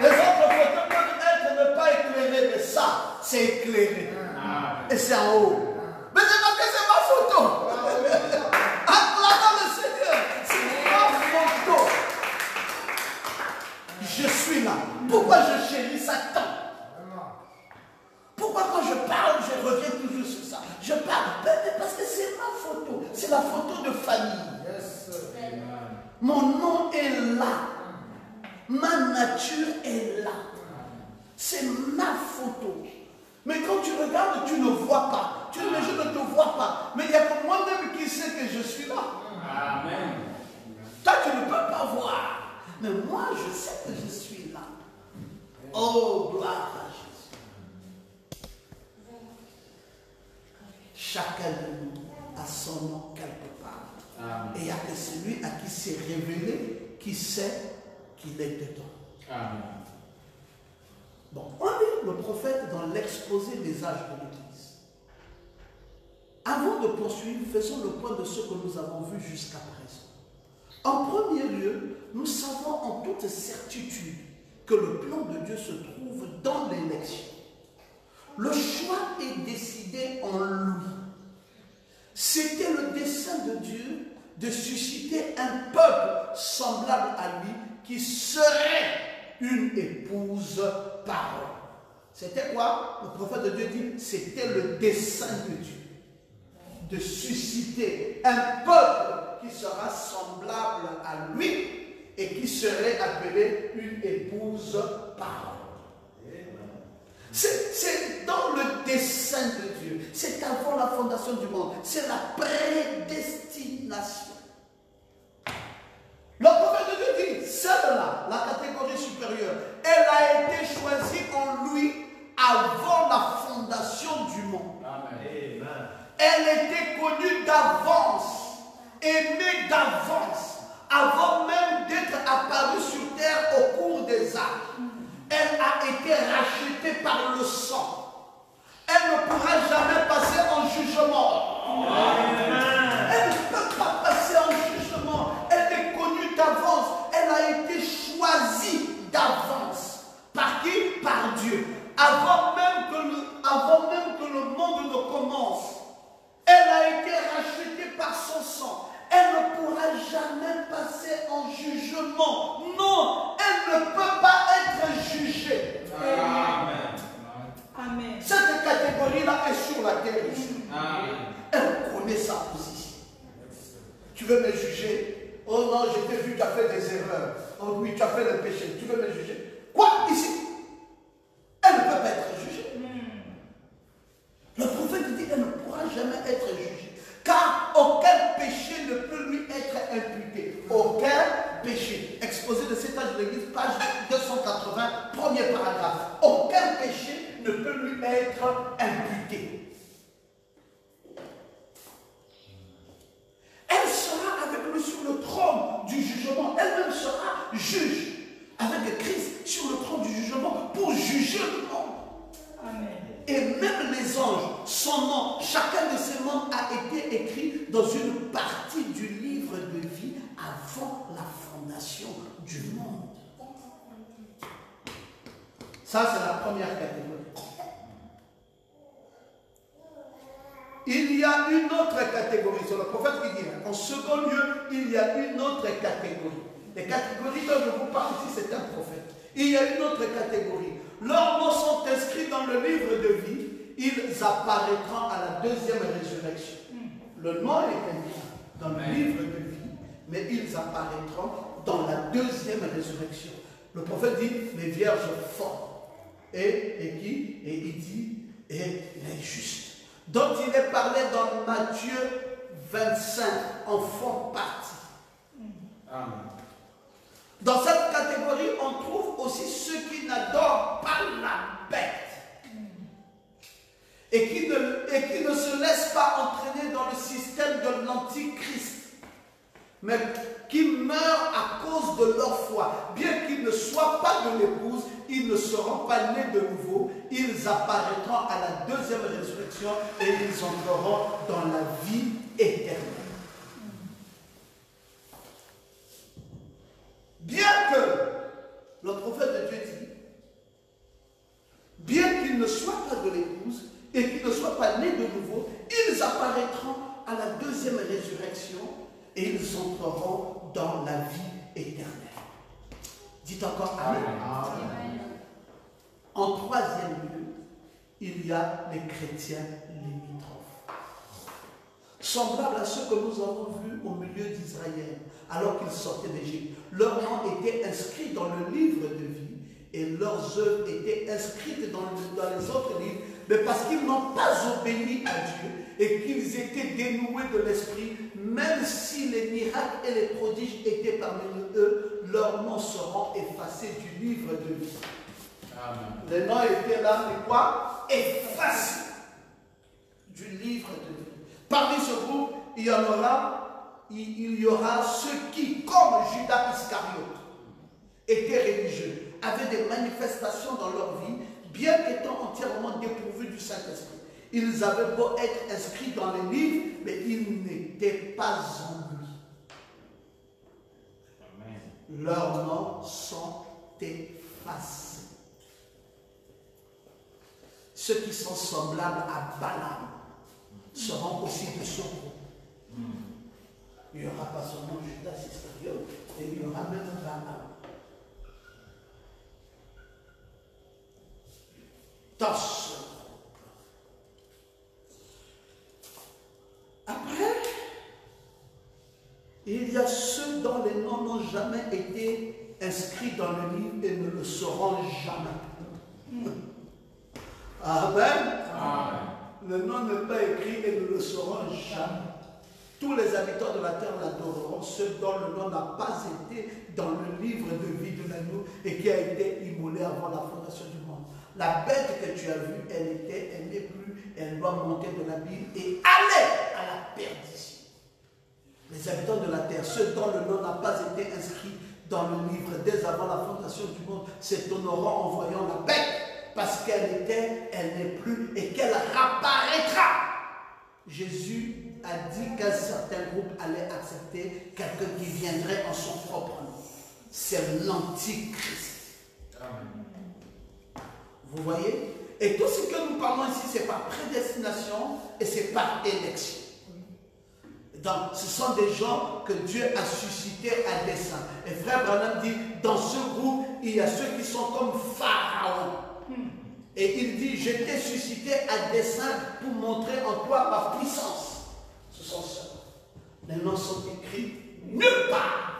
Les autres photos peuvent être ne pas éclairées, mais ça, c'est éclairé. Et c'est en haut. Mais c'est parce que c'est ma photo. Acclamons le Seigneur. C'est ma photo. Je suis là. Pourquoi je chéris ça tant Pourquoi quand je parle, je reviens toujours sur ça? Je parle mais parce que c'est ma photo. C'est la photo de famille. Mon nom est là. Ma nature est là. C'est ma photo. Mais quand tu regardes, tu ne vois pas. Tu mais je ne te vois pas. Mais il n'y a que moi-même qui sais que je suis là. Amen. Toi, tu ne peux pas voir. Mais moi, je sais que je suis là. Oh, gloire à Jésus. Chacun de nous a son nom quelque part. Amen. Et il n'y a que celui à qui c'est révélé qui sait qu'il est dedans. Amen. Bon, on lit le prophète dans l'exposé des âges de l'Église. Avant de poursuivre, faisons le point de ce que nous avons vu jusqu'à présent. En premier lieu, nous savons en toute certitude que le plan de Dieu se trouve dans l'élection. Le choix est décidé en lui. C'était le dessein de Dieu de susciter un peuple semblable à lui qui serait une épouse C'était quoi? Le prophète de Dieu dit, c'était le dessein de Dieu de susciter un peuple qui sera semblable à lui et qui serait appelé une épouse parole. C'est dans le dessein de Dieu. C'est avant la fondation du monde. C'est la prédestination. Le prophète de Dieu celle-là, la catégorie supérieure, elle a été choisie en lui avant la fondation du monde. Amen. Elle était connue d'avance, aimée d'avance, avant même d'être apparue sur terre au cours des âges. Elle a été rachetée par le sang. Elle ne pourra jamais passer en jugement. Elle d'avance. Par qui? Par Dieu. Avant même, que le, avant même que le monde ne commence. Elle a été rachetée par son sang. Elle ne pourra jamais passer en jugement. Non, elle ne peut pas être jugée. Amen. Amen. Cette catégorie-là est sur la terre. Amen. Elle connaît sa position. Tu veux me juger? Oh non, je t'ai vu, tu as fait des erreurs. Oh oui, tu as fait le péché. Tu veux me juger? Quoi Ici? Elle ne peut pas être jugée. Le prophète dit qu'elle ne pourra jamais être jugée. Car aucun péché ne peut lui être imputé. Aucun péché. Exposé de cet âge de l'Église, page 280, premier paragraphe. Aucun péché ne peut lui être imputé. Elle sera avec lui sur le trône du jugement. Elle-même sera juge avec Christ sur le trône du jugement pour juger le monde. Amen. Et même les anges, son nom, chacun de ces membres a été écrit dans une partie du livre de vie avant la fondation du monde. Ça, c'est la première catégorie. Il y a une autre catégorie, c'est le prophète qui dit, en second lieu, il y a une autre catégorie. Les catégories dont je vous parle ici, c'est un prophète. Il y a une autre catégorie. leurs noms sont inscrits dans le livre de vie, ils apparaîtront à la deuxième résurrection. Le nom est inscrit dans le livre de vie, mais ils apparaîtront dans la deuxième résurrection. Le prophète dit, les vierges fortes. Et, et qui? Et il dit, et les justes. Dont il est parlé dans Matthieu 25, en font partie. Amen. Dans cette catégorie, on trouve aussi ceux qui n'adorent pas la bête et qui, ne, et qui ne se laissent pas entraîner dans le système de l'antichrist, mais qui meurent à cause de leur foi. Bien qu'ils ne soient pas de l'épouse, ils ne seront pas nés de nouveau, ils apparaîtront à la deuxième résurrection et ils entreront dans la vie éternelle. Bien que le prophète de Dieu dit, bien qu'ils ne soient pas de l'épouse et qu'ils ne soient pas nés de nouveau, ils apparaîtront à la deuxième résurrection et ils entreront dans la vie éternelle. Dites encore Amen. Amen. En troisième lieu, il y a les chrétiens limitrophes. Semblables à ceux que nous avons vus au milieu d'Israël, alors qu'ils sortaient d'Égypte. Leurs noms étaient inscrits dans le livre de vie et leurs œuvres étaient inscrites dans, le- dans les autres livres, mais parce qu'ils n'ont pas obéi à Dieu et qu'ils étaient dénoués de l'esprit, même si les miracles et les prodiges étaient parmi eux, leurs noms seront effacés du livre de vie. Amen. Les noms étaient là, mais quoi? Effacés du livre de vie. Parmi ce groupe, il y en aura, il, il y aura ceux qui, comme Judas Iscariote, étaient religieux, avaient des manifestations dans leur vie, bien qu'étant entièrement dépourvus du Saint-Esprit. Ils avaient beau être inscrits dans les livres, mais ils n'étaient pas en lui. Leurs noms sont effacés. Ceux qui sont semblables à Balaam seront aussi de ce groupe. Il n'y aura pas seulement Judas Iscariote, et il y aura même Balaam. Dans ce groupe. Après, il y a ceux dont les noms n'ont jamais été inscrits dans le livre et ne le seront jamais. Amen. Amen. Le nom n'est pas écrit et ne le seront jamais. Tous les habitants de la terre l'adoreront, ceux dont le nom n'a pas été dans le livre de vie de l'agneau et qui a été immolé avant la fondation du monde. La bête que tu as vue, elle était, elle n'est plus, elle doit monter de la ville et aller perdition. Les habitants de la terre, ceux dont le nom n'a pas été inscrit dans le livre dès avant la fondation du monde, s'étonneront en voyant la bête parce qu'elle était, elle n'est plus et qu'elle réapparaîtra. Jésus a dit qu'un certain groupe allait accepter quelqu'un qui viendrait en son propre nom. C'est l'antichrist. Vous voyez? Et tout ce que nous parlons ici, c'est par prédestination et c'est par élection. Donc, ce sont des gens que Dieu a suscités à dessein. Et frère Branham dit, dans ce groupe, il y a ceux qui sont comme Pharaon. Et il dit, je t'ai suscité à dessein pour montrer en toi ma puissance. Ce sont ceux. Les noms sont écrits nulle part.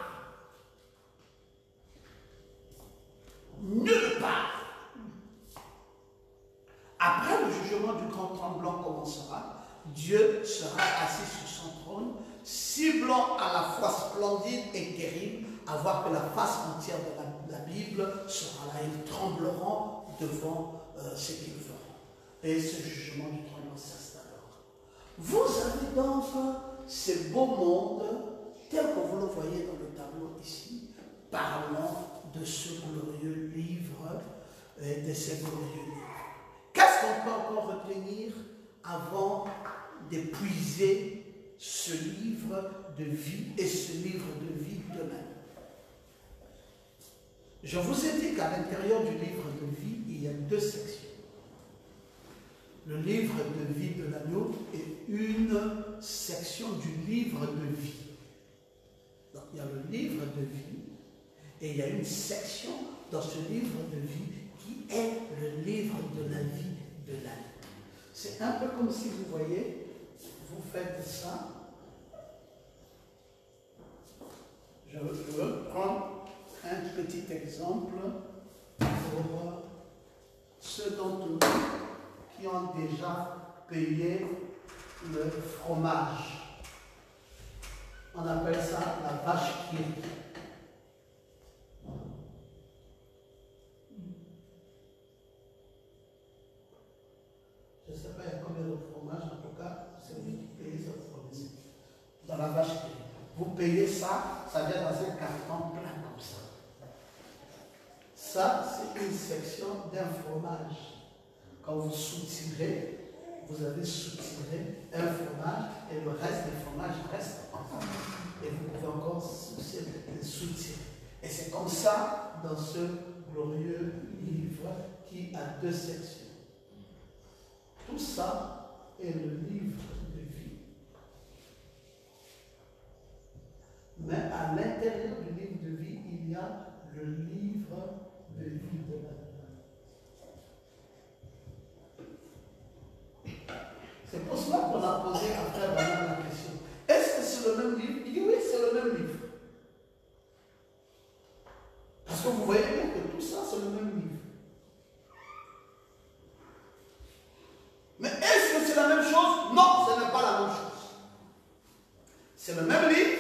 Nulle part. Après le jugement du grand tremblant commencera, Dieu sera assis sur son trône, ciblant à la fois splendide et terrible, à voir que la face entière de la, Bible sera là. Ils trembleront devant euh, ce qu'ils feront. Et ce jugement du tremblement s'installera. Vous avez donc ce beau monde, tel que vous le voyez dans le tableau ici, parlant de ce glorieux livre et de ces glorieux livres. Qu'est-ce qu'on peut encore retenir avant d'épuiser ce livre de vie et ce livre de vie de l'année Je vous ai dit qu'à l'intérieur du livre de vie, il y a deux sections. Le livre de vie de l'agneau et une section du livre de vie. Il y a le livre de vie et il y a une section dans ce livre de vie qui est le livre de la vie de l'année. C'est un peu comme si vous voyez, vous faites ça. Je veux prendre un petit exemple pour ceux d'entre nous qui ont déjà payé le fromage. On appelle ça la vache qui Je ne sais pas combien de fromage, en tout cas, c'est lui qui paye ce fromage. Dans la vache qui Vous payez ça, ça vient dans un carton plein comme ça. Ça, c'est une section d'un fromage. Quand vous soutirez, vous avez soutiré un fromage et le reste des fromages reste ensemble. Et vous pouvez encore soutirer. Et c'est comme ça dans ce glorieux livre qui a deux sections. Tout ça est le livre de vie. Mais à l'intérieur du livre de vie, il y a le livre de vie de la C'est pour cela qu'on a posé à Frère la question. Est-ce que c'est le même livre Il dit oui, c'est le même livre. Parce que vous voyez bien que tout ça, c'est le même livre. Mais est-ce que c'est la même chose Non, ce n'est pas la même chose. C'est le même livre,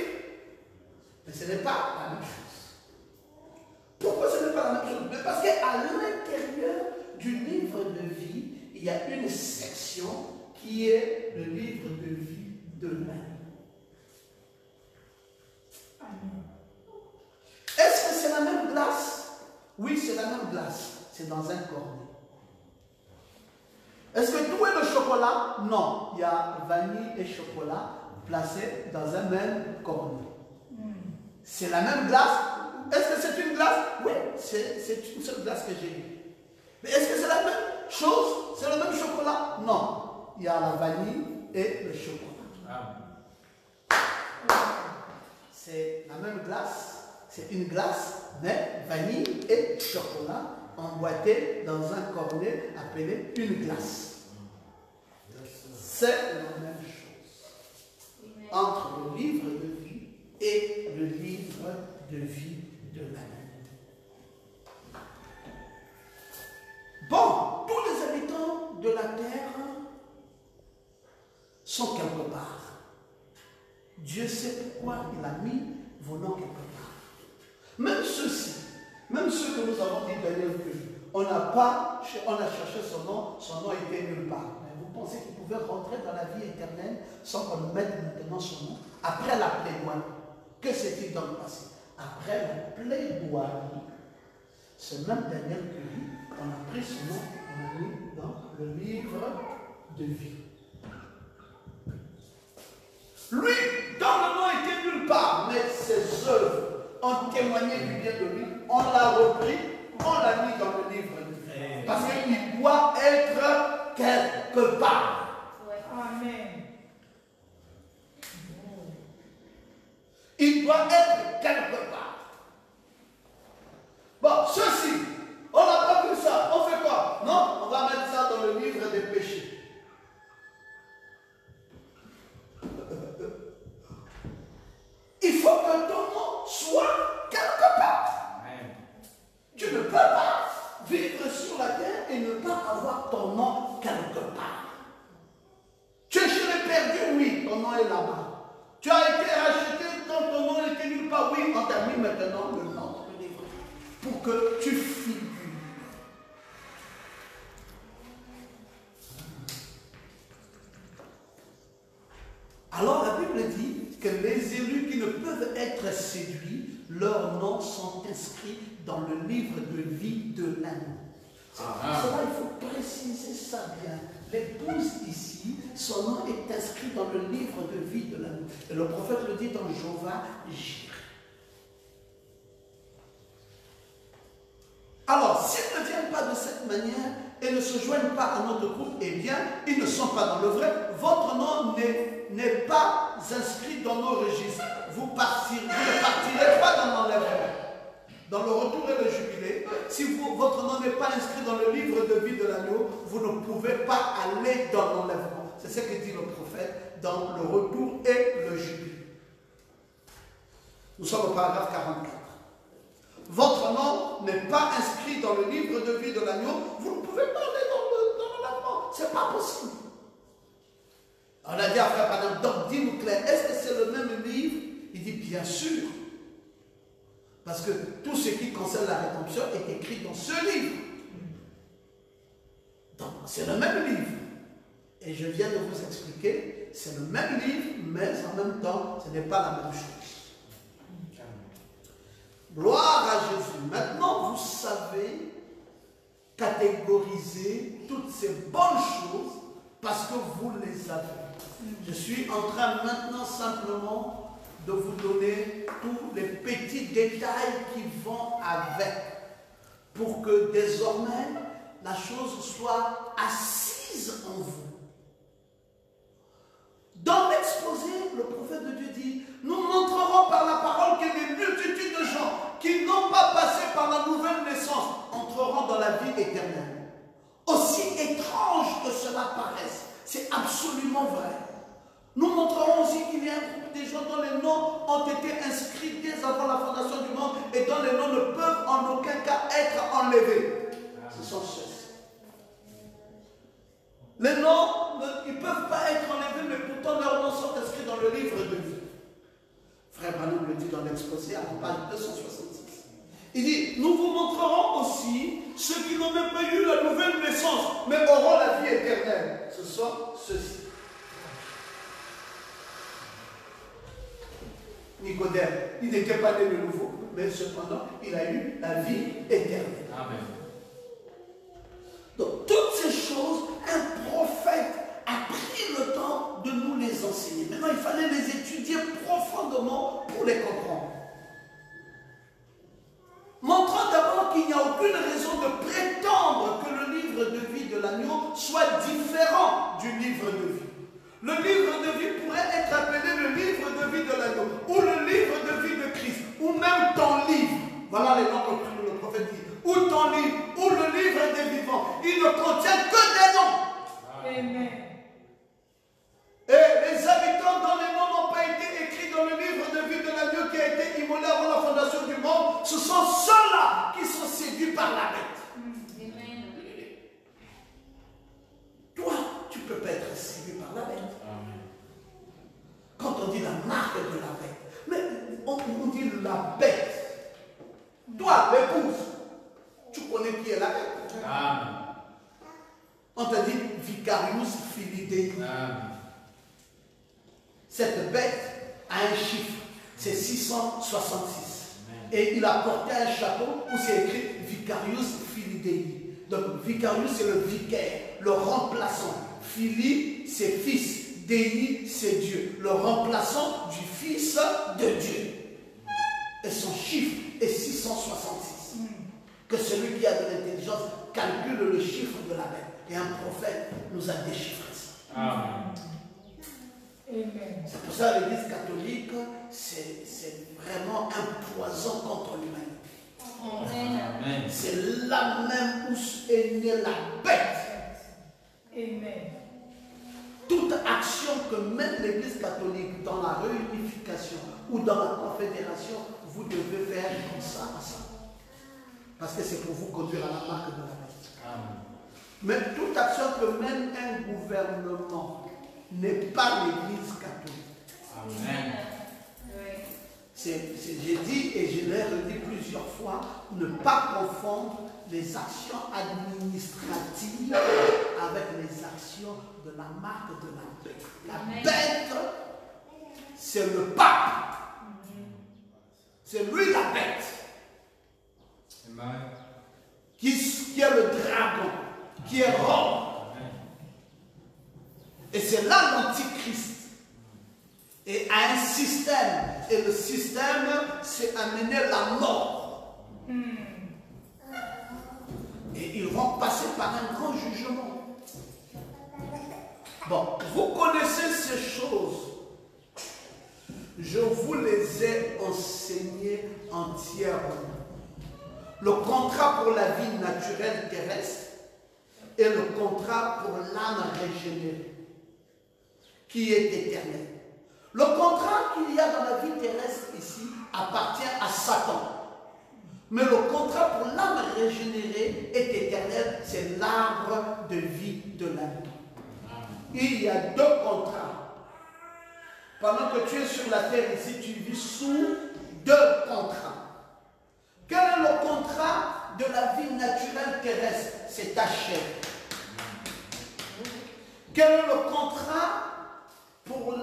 mais ce n'est pas la même chose. Pourquoi ce n'est pas la même chose Parce qu'à l'intérieur du livre de vie, il y a une section qui est le livre de vie de l'année. Est-ce que c'est la même glace Oui, c'est la même glace. C'est dans un cornet. Est-ce que tout est le chocolat Non. Il y a vanille et placés dans un même cornet. C'est la même glace. Est-ce que c'est une glace? Oui, c'est une seule glace que j'ai eue. Mais est-ce que c'est la même chose? C'est le même chocolat? Non il y a la vanille et le chocolat. C'est la même glace, c'est une glace, mais vanille et chocolat emboîtés dans un cornet appelé une glace. C'est la même entre le livre de vie et le livre de vie de l'année. Bon, tous les habitants de la terre sont quelque part. Dieu sait pourquoi il a mis vos noms quelque part. Même ceux-ci, même ceux que nous avons dit Daniel on n'a pas, on a cherché son nom, son nom était nulle part. Vous pensez qu'il pouvait rentrer dans la vie éternelle sans qu'on mette maintenant son nom Après la plaidoirie, que s'est-il donc passé? Après la plaidoirie, ce même Daniel Curie, on a pris son nom, l'a mis dans le livre de vie. Lui, dans le nom était nulle part, mais ses œuvres ont témoigné du bien de lui. On l'a repris, on l'a mis dans le livre de vie. Parce qu'il doit être quelque part. Amen. Il doit être quelque part. Bon, ceci, on n'a pas vu ça. On fait quoi? Non, on va mettre ça dans le livre des péchés. Il faut que ton nom soit quelque part. Tu ne peux pas vivre sur la terre et ne pas avoir ton nom quelque part. Tu es chez les oui, ton nom est là-bas. Tu as été racheté quand ton nom était nulle part, oui, on t'a mis maintenant le nom pour que tu figures. Alors la Bible dit que les élus qui ne peuvent être séduits, leurs noms sont inscrits dans le livre de vie de l'année. Ah. Cela, il faut préciser ça bien. L'épouse ici, son nom est inscrit dans le livre de vie de l'année. Et le prophète le dit dans Jova Jire. Alors, s'ils ne viennent pas de cette manière et ne se joignent pas à notre groupe, eh bien, ils ne sont pas dans le vrai. Votre nom n'est pas inscrit dans nos registres. Vous, ne partirez pas dans l'enlèvement. Dans le retour et le jubilé, si votre nom n'est pas inscrit dans le livre de vie de l'agneau, vous ne pouvez pas aller dans l'enlèvement. C'est ce que dit le prophète dans le retour et le jubilé. Nous sommes au paragraphe 44. Votre nom n'est pas inscrit dans le livre de vie de l'agneau, vous ne pouvez pas aller dans l'enlèvement. Ce n'est pas possible. On a dit à Frère Padam, donc dis-nous clair, est-ce que c'est le même livre? Il dit bien sûr. Parce que tout ce qui concerne la rédemption est écrit dans ce livre. C'est le même livre. Et je viens de vous expliquer, c'est le même livre, mais en même temps, ce n'est pas la même chose. Gloire à Jésus. Maintenant, vous savez catégoriser toutes ces bonnes choses parce que vous les avez. Je suis en train maintenant simplement de vous donner tous les petits détails qui vont avec pour que désormais la chose soit assise en vous. Dans l'exposé, le prophète de Dieu dit, nous montrerons par la parole que des multitudes de gens qui n'ont pas passé par la nouvelle naissance entreront dans la vie éternelle. Aussi étrange que cela paraisse, c'est absolument vrai. Nous montrerons aussi qu'il y a un groupe de gens dont les noms ont été inscrits dès avant la fondation du monde et dont les noms ne peuvent en aucun cas être enlevés. Ce sont ceux Les noms, ils ne peuvent pas être enlevés, mais pourtant leurs noms sont inscrits dans le livre de vie. Frère Branham le dit dans l'exposé à page 266. Il dit, nous vous montrerons aussi ceux qui n'ont même pas eu la nouvelle naissance, mais auront la vie éternelle. Ce sont ceux-ci. Nicodème, il n'était pas né de nouveau, mais cependant, il a eu la vie éternelle. Amen. Donc, toutes ces choses, un prophète a pris le temps de nous les enseigner. Maintenant, il fallait les étudier profondément pour les comprendre. Montrant d'abord qu'il n'y a aucune raison de prétendre que le livre de vie de l'agneau soit différent du livre de vie. Le livre de vie pourrait être appelé le livre de vie de l'agneau, ou le livre de vie de Christ, ou même ton livre. Voilà les noms que le prophète dit. Ou ton livre, ou le livre des vivants. Il ne contient que des noms. Amen. Et les habitants dont les noms n'ont pas été écrits dans le livre de vie de l'agneau qui a été immolé avant la fondation du monde, ce sont ceux-là qui sont séduits par la bête. Amen. Toi, tu ne peux pas être séduit par la bête. Quand on dit la marque de la bête, mais on, dit la bête. Toi, l'épouse, tu connais qui est la bête. Amen. On te dit Vicarius Filidei. Cette bête a un chiffre, c'est 666. Et il a porté un chapeau où c'est écrit Vicarius Filidei. Donc Vicarius c'est le vicaire, le remplaçant. Fili c'est fils. Dei, c'est Dieu, le remplaçant du Fils de Dieu. Et son chiffre est 666. Que celui qui a de l'intelligence calcule le chiffre de la bête. Et un prophète nous a déchiffré ça. Amen. C'est pour ça que l'Église catholique, c'est vraiment un poison contre l'humanité. C'est là même où est née la bête. Amen toute action que mène l'Église catholique dans la réunification ou dans la confédération, vous devez faire comme ça, ça. Parce que c'est pour vous conduire à la marque de la bête. Mais toute action que mène un gouvernement n'est pas l'Église catholique. Amen. J'ai dit et je l'ai redit plusieurs fois, ne pas confondre les actions administratives avec les actions de la marque de la bête. La bête, c'est le pape. C'est lui la bête. Qui, qui est le dragon, qui est Rome. Et c'est là l'antichrist. Et a un système. Et le système, c'est amener la mort. Hmm. Et ils vont passer par un grand jugement. Bon, vous connaissez ces choses. Je vous les ai enseignées entièrement. le contrat pour la vie naturelle terrestre et le contrat pour l'âme régénérée, qui est éternel. Le contrat qu'il y a dans la vie terrestre ici appartient à Satan. Mais le contrat pour l'âme régénérée est éternel, c'est l'arbre de vie de vie. Il y a deux contrats. Pendant que tu es sur la terre ici, tu vis sous deux contrats. Quel est le contrat de la vie naturelle terrestre? C'est ta chair. Quel est le contrat pour,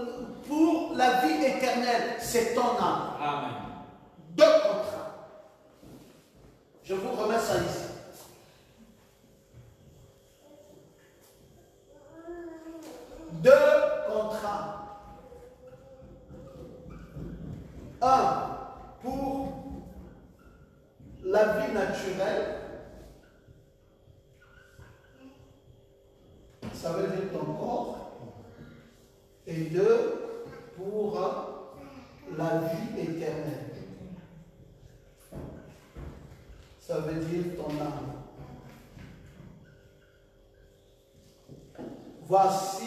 pour la vie éternelle C'est ton âme. Amen. Deux contrats. Je vous remets ça ici. Was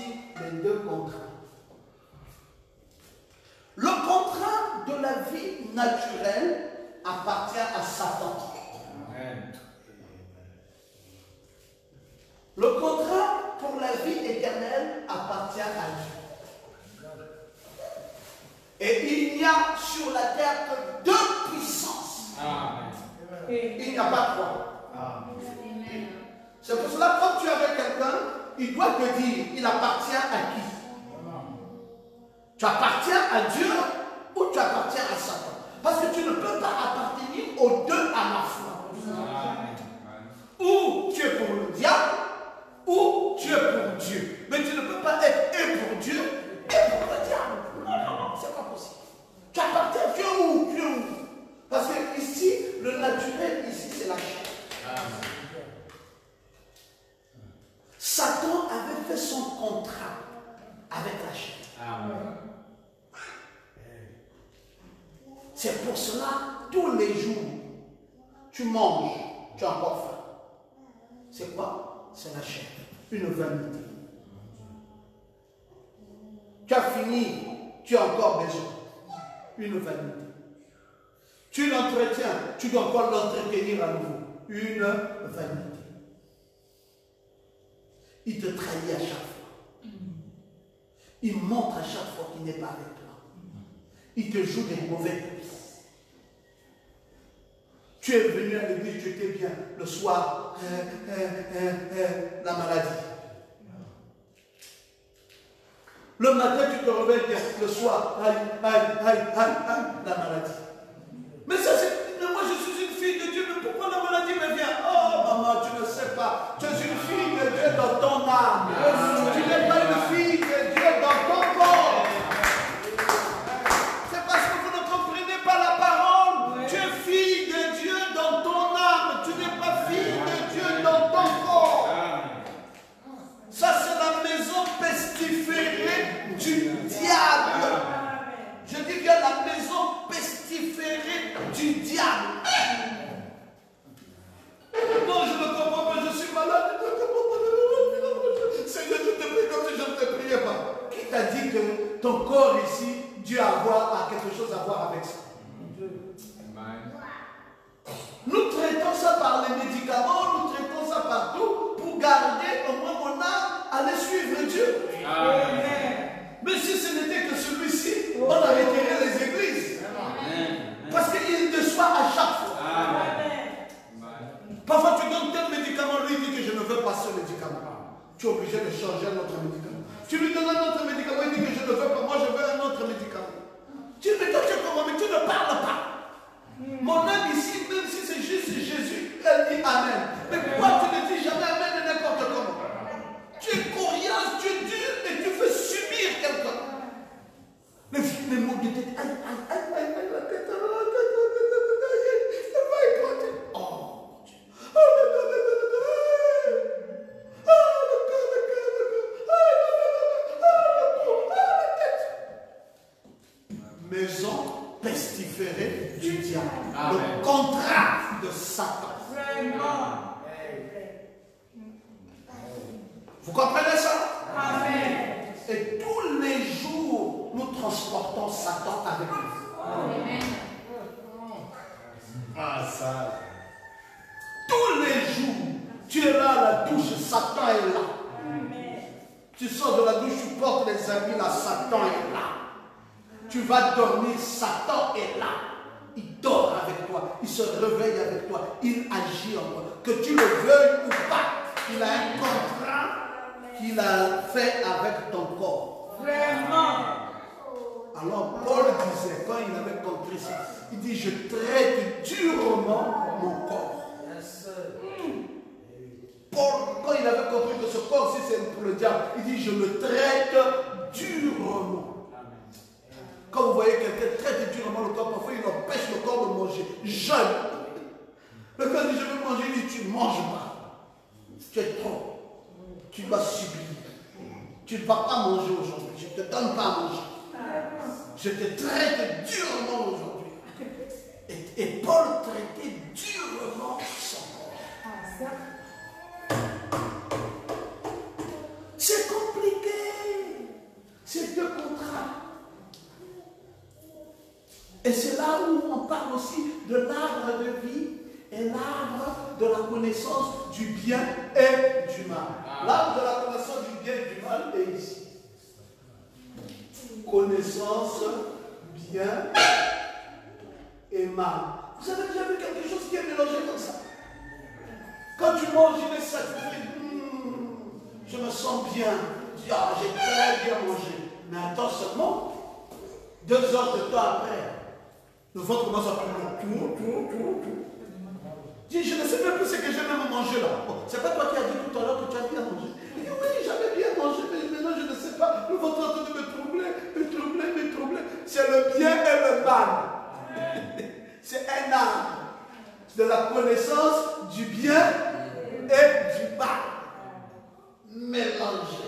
Tu appartiens à Dieu ou tu appartiens à Satan Parce que tu ne peux pas appartenir aux deux à la fois. Ou tu es pour le diable, ou tu es pour Dieu. Mais tu ne peux pas être et pour Dieu et pour le diable. Non, non, non, c'est pas possible. Tu appartiens à Dieu ou Dieu Parce que ici, le naturel, ici, c'est la chair. Satan avait fait son contrat avec la chair. Amen. C'est pour cela, tous les jours, tu manges, tu as encore faim. C'est quoi? C'est la chair. Une vanité. Tu as fini, tu as encore besoin. Une vanité. Tu l'entretiens, tu dois encore l'entretenir à nouveau. Une vanité. Il te trahit à chaque fois. Il montre à chaque fois qu'il n'est pas avec toi. Il te joue des mauvais. Tu es venu à l'église, tu étais bien. Le soir, euh, euh, euh, la maladie. Le matin, tu te réveilles bien. Le soir, aïe, aïe, aïe, aïe, aïe, la maladie. Mais ça, c'est. Mais moi, je suis une fille de Dieu, ton corps ici, Dieu a, à voir- a quelque chose à voir avec ça. Nous traitons ça par les médicaments, nous traitons ça partout pour garder au moins mon âme, aller suivre Dieu. Amen. Mais si ce n'était que celui-ci, on a retiré les églises. Amen. Parce qu'il déçoit à chaque fois. Amen. Parfois, tu donnes tel médicament, lui il dit que je ne veux pas ce médicament. Tu es obligé de changer un autre médicament. Deux heures de temps après, le ventre commence à parler tout, tout, tout, tout. Dis, je ne sais même plus ce que j'ai même mangé là. Oh, c'est pas toi qui as dit tout à l'heure que tu as bien mangé. Il dit, oui, j'avais bien mangé, mais maintenant je ne sais pas. Le ventre est en train de me troubler, me troubler, me troubler. C'est le bien et le mal. C'est un art de la connaissance du bien et du mal. Mélange.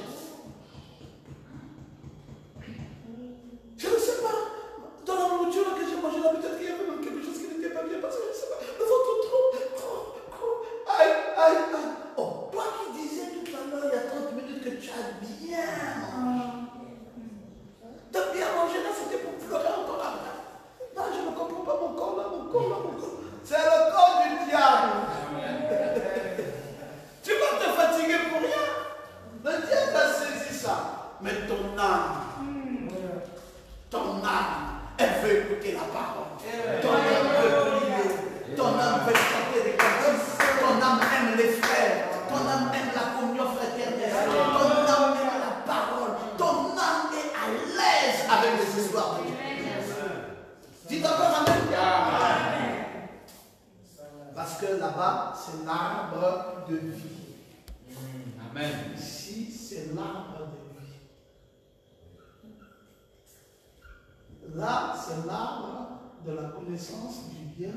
Là, c'est l'arbre de la connaissance du bien,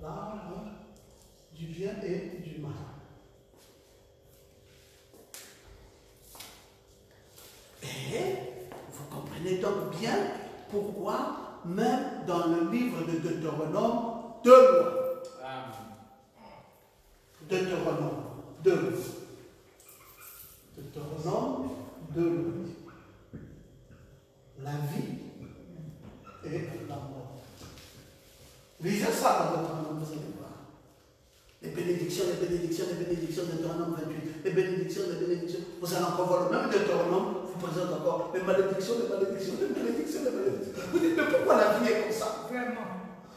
l'arbre du bien et du mal. Et vous comprenez donc bien pourquoi, même dans le livre de Deutéronome, deux lois. Deutéronome, deux lois. Deutéronome, deux lois. La vie et la mort. Lisez ça dans Deutéronome, vous allez voir. Les bénédictions, les bénédictions, les bénédictions, Deutéronome 28, les bénédictions, les bénédictions. Vous allez encore voir le même Deutéronome vous présente encore les malédictions, les malédictions, les malédictions, les malédictions. Vous dites, mais pourquoi la vie est comme ça Vraiment.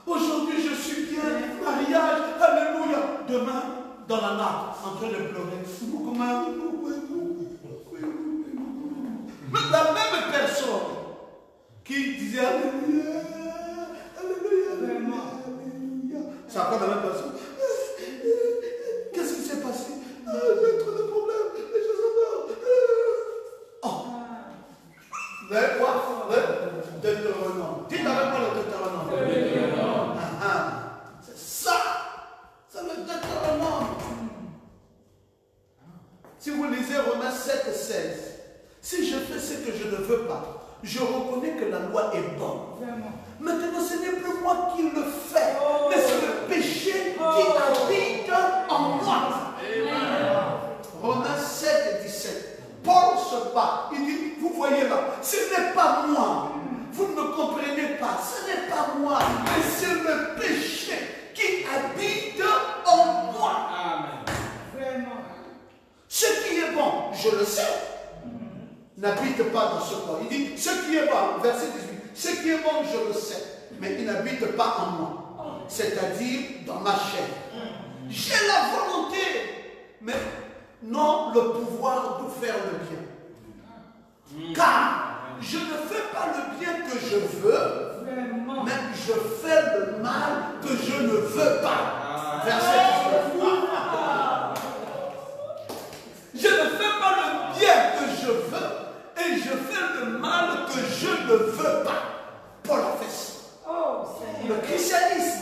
Aujourd'hui, je suis bien, mariage, alléluia. Demain, dans la nappe, en train de pleurer. Même la même personne qui disait Alléluia, Alléluia, Alléluia. Ça encore la même personne. Bat. Il dit, vous voyez là, ce n'est pas moi. Vous ne me comprenez pas. Ce n'est pas moi, mais c'est le péché qui habite en moi. Amen. Vraiment. Ce qui est bon, je le sais, n'habite pas dans ce corps. Il dit, ce qui est bon, verset 18, ce qui est bon, je le sais, mais il n'habite pas en moi. C'est-à-dire dans ma chair. J'ai la volonté, mais non le pouvoir de faire le bien. Car je ne fais pas le bien que je veux, mais je fais le mal que je ne veux pas. Verset 19. Je ne fais pas le bien que je veux et je fais le mal que je ne veux pas. Paul a fait ça. Oh. Le christianisme.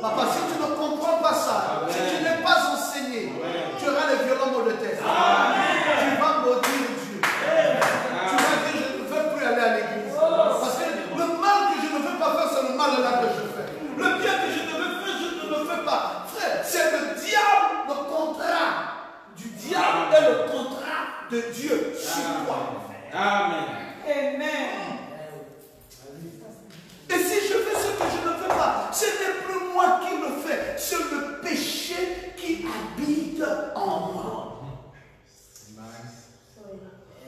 Papa, si tu ne comprends pas ça, si tu n'es pas enseigné, tu auras les violents mots de tête. Le contrat de Dieu sur toi. Amen. Amen. Et si je fais ce que je ne veux pas, ce n'est plus moi qui le fais, c'est le péché qui habite en moi.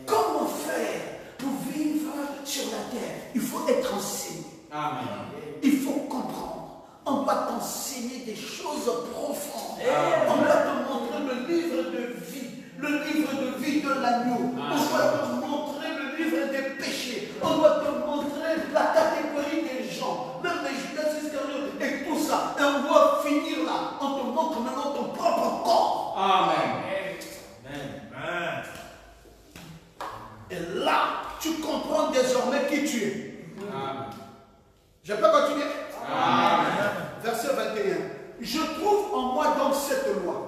Comment faire pour vivre sur la terre? Il faut être enseigné. Amen. Il faut comprendre. On doit t'enseigner des choses profondes. On doit te montrer le livre de vie, le livre de vie de l'agneau. On doit te montrer le livre des péchés. On doit te montrer la catégorie des gens, même les Judas Iscariotes et tout ça. Et on doit finir là. On te montre maintenant ton propre corps. Amen. Et là, tu comprends désormais qui tu es. Amen. Je peux continuer? Amen. Verset 21. Je trouve en moi donc cette loi.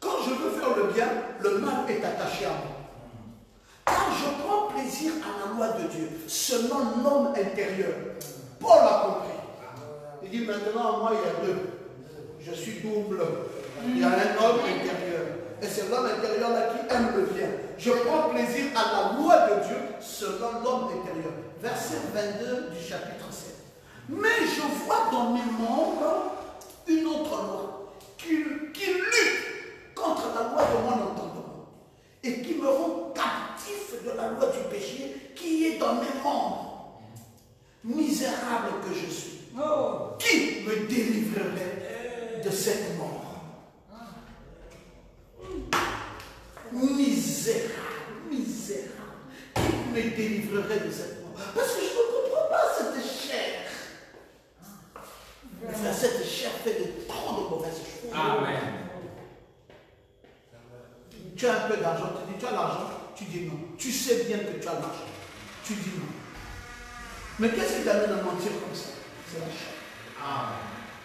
Quand je veux faire le bien, le mal est attaché à moi. Car je prends plaisir à la loi de Dieu, selon l'homme intérieur. Paul a compris. Il dit maintenant en moi il y a deux. Je suis double. Il y a un homme intérieur. Et c'est l'homme intérieur là qui aime le bien. Je prends plaisir à la loi de Dieu selon l'homme intérieur. Verset 22 du chapitre 7. Mais je vois dans mes membres une autre loi qui lutte contre la loi de mon entendement et qui me rend captif de la loi du péché qui est dans mes membres. Misérable que je suis. Oh. Qui me délivrerait de cette mort? Misérable, misérable. Qui me délivrerait de cette mort? Parce que je ne comprends pas cette chair. Frère, cette chair fait de trop de mauvaises choses. Amen. Tu as un peu d'argent, tu dis tu as l'argent, tu dis non. Tu sais bien que tu as l'argent, tu dis non. Mais qu'est-ce qui t'amène à mentir comme ça? C'est la chair.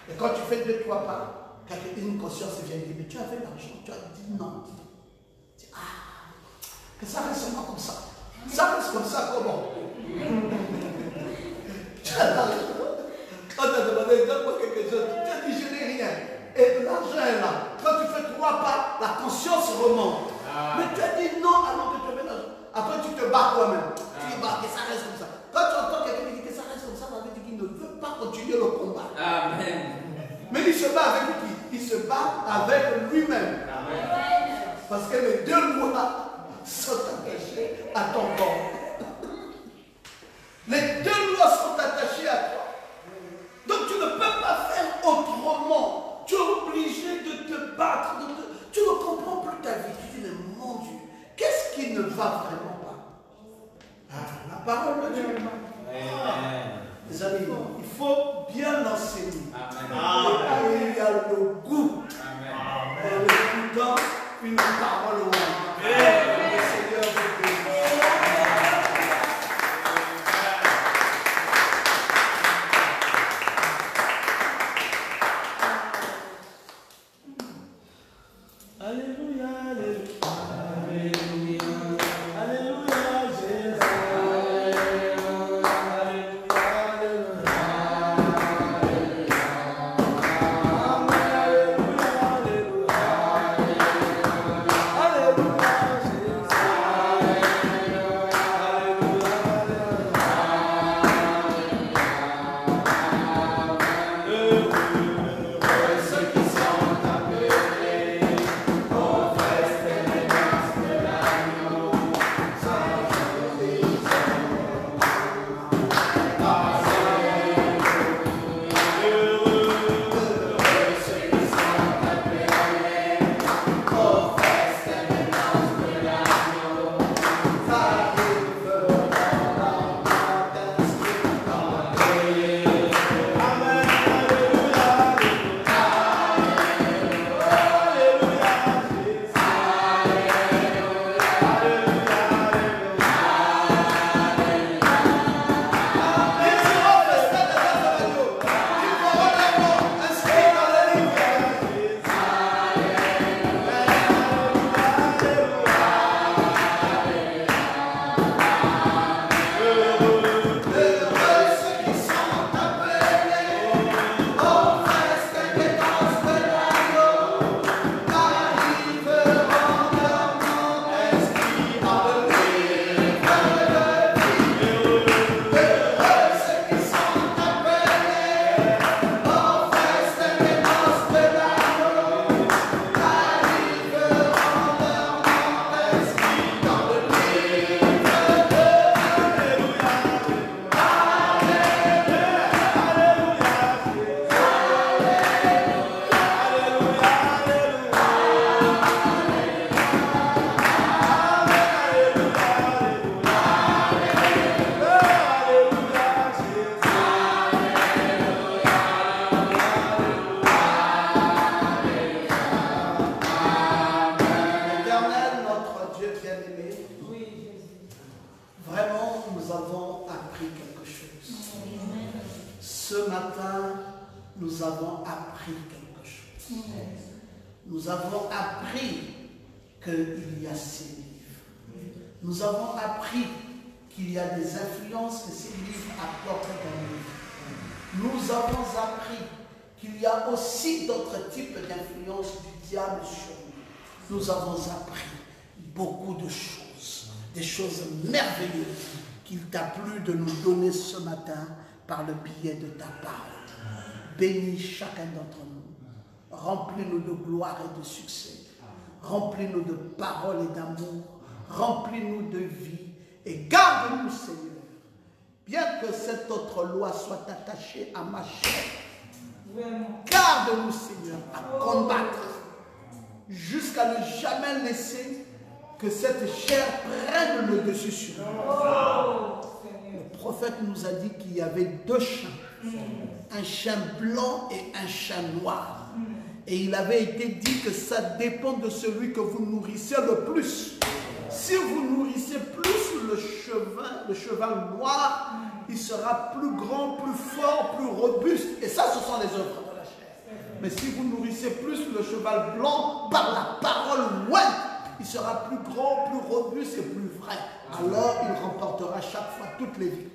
Et quand tu fais deux, trois pas, quand une conscience vient dire, mais tu avais l'argent, tu as dit non. Tu dis, ah, que ça reste pas comme ça. Ça reste comme ça comment? Tu as l'argent. Quand tu as demandé, donne-moi quelque chose, tu as dit, je n'ai rien. Et l'argent est là. Quand tu fais trois pas, la conscience remonte. Ah. Mais tu as dit non alors que tu avais l'argent. Après, tu te bats toi-même. Tu dis, bah, que ça reste comme ça. Quand tu entends quelqu'un qui dit que ça reste comme ça, ça veut dire qu'il ne veut pas continuer le combat. Amen. Mais il se bat avec qui? Il se bat avec lui-même. Parce que les deux lois sont attachées à ton corps. Les deux lois sont attachées à toi. Donc tu ne peux pas faire autrement. Tu es obligé de te battre. de te- Tu ne comprends plus ta vie. Tu dis, mais mon Dieu, qu'est-ce qui ne va vraiment pas? Ah, La parole de Dieu. Amen. Les amis, il faut bien l'enseigner. Amen. Et il y a le goût Amen. en écoutant une parole au de ta parole. Bénis chacun d'entre nous. Remplis-nous de gloire et de succès. Remplis-nous de paroles et d'amour. Remplis-nous de vie. Et garde-nous, Seigneur. Bien que cette autre loi soit attachée à ma chair. Garde-nous, Seigneur, à combattre. Jusqu'à ne jamais laisser que cette chair prenne le dessus sur nous. Prophète nous a dit qu'il y avait deux chiens un chien blanc et un chien noir. Et il avait été dit que ça dépend de celui que vous nourrissez le plus. Si vous nourrissez plus le cheval, le cheval noir, il sera plus grand, plus fort, plus robuste. Et ça, ce sont les œuvres de la chair. Mais si vous nourrissez plus le cheval blanc par la parole ouais, il sera plus grand, plus robuste et plus vrai. Alors il remportera chaque fois toutes les victoires.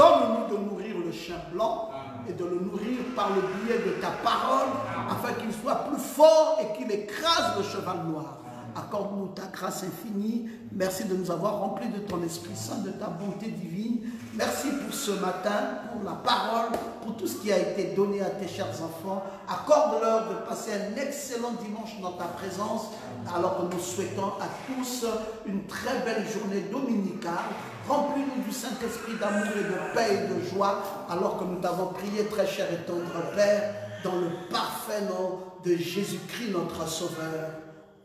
Donne-nous de nourrir le chien blanc et de le nourrir par le biais de ta parole afin qu'il soit plus fort et qu'il écrase le cheval noir. Accorde-nous ta grâce infinie. Merci de nous avoir remplis de ton Esprit Saint, de ta bonté divine. Merci pour ce matin, pour la parole, pour tout ce qui a été donné à tes chers enfants. Accorde-leur de passer un excellent dimanche dans ta présence, alors que nous souhaitons à tous une très belle journée dominicale. Remplis-nous du Saint-Esprit d'amour et de paix et de joie, alors que nous t'avons prié, très cher et tendre Père, dans le parfait nom de Jésus-Christ, notre Sauveur.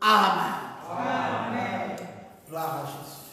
Amen. Amen. Gloire à Jésus.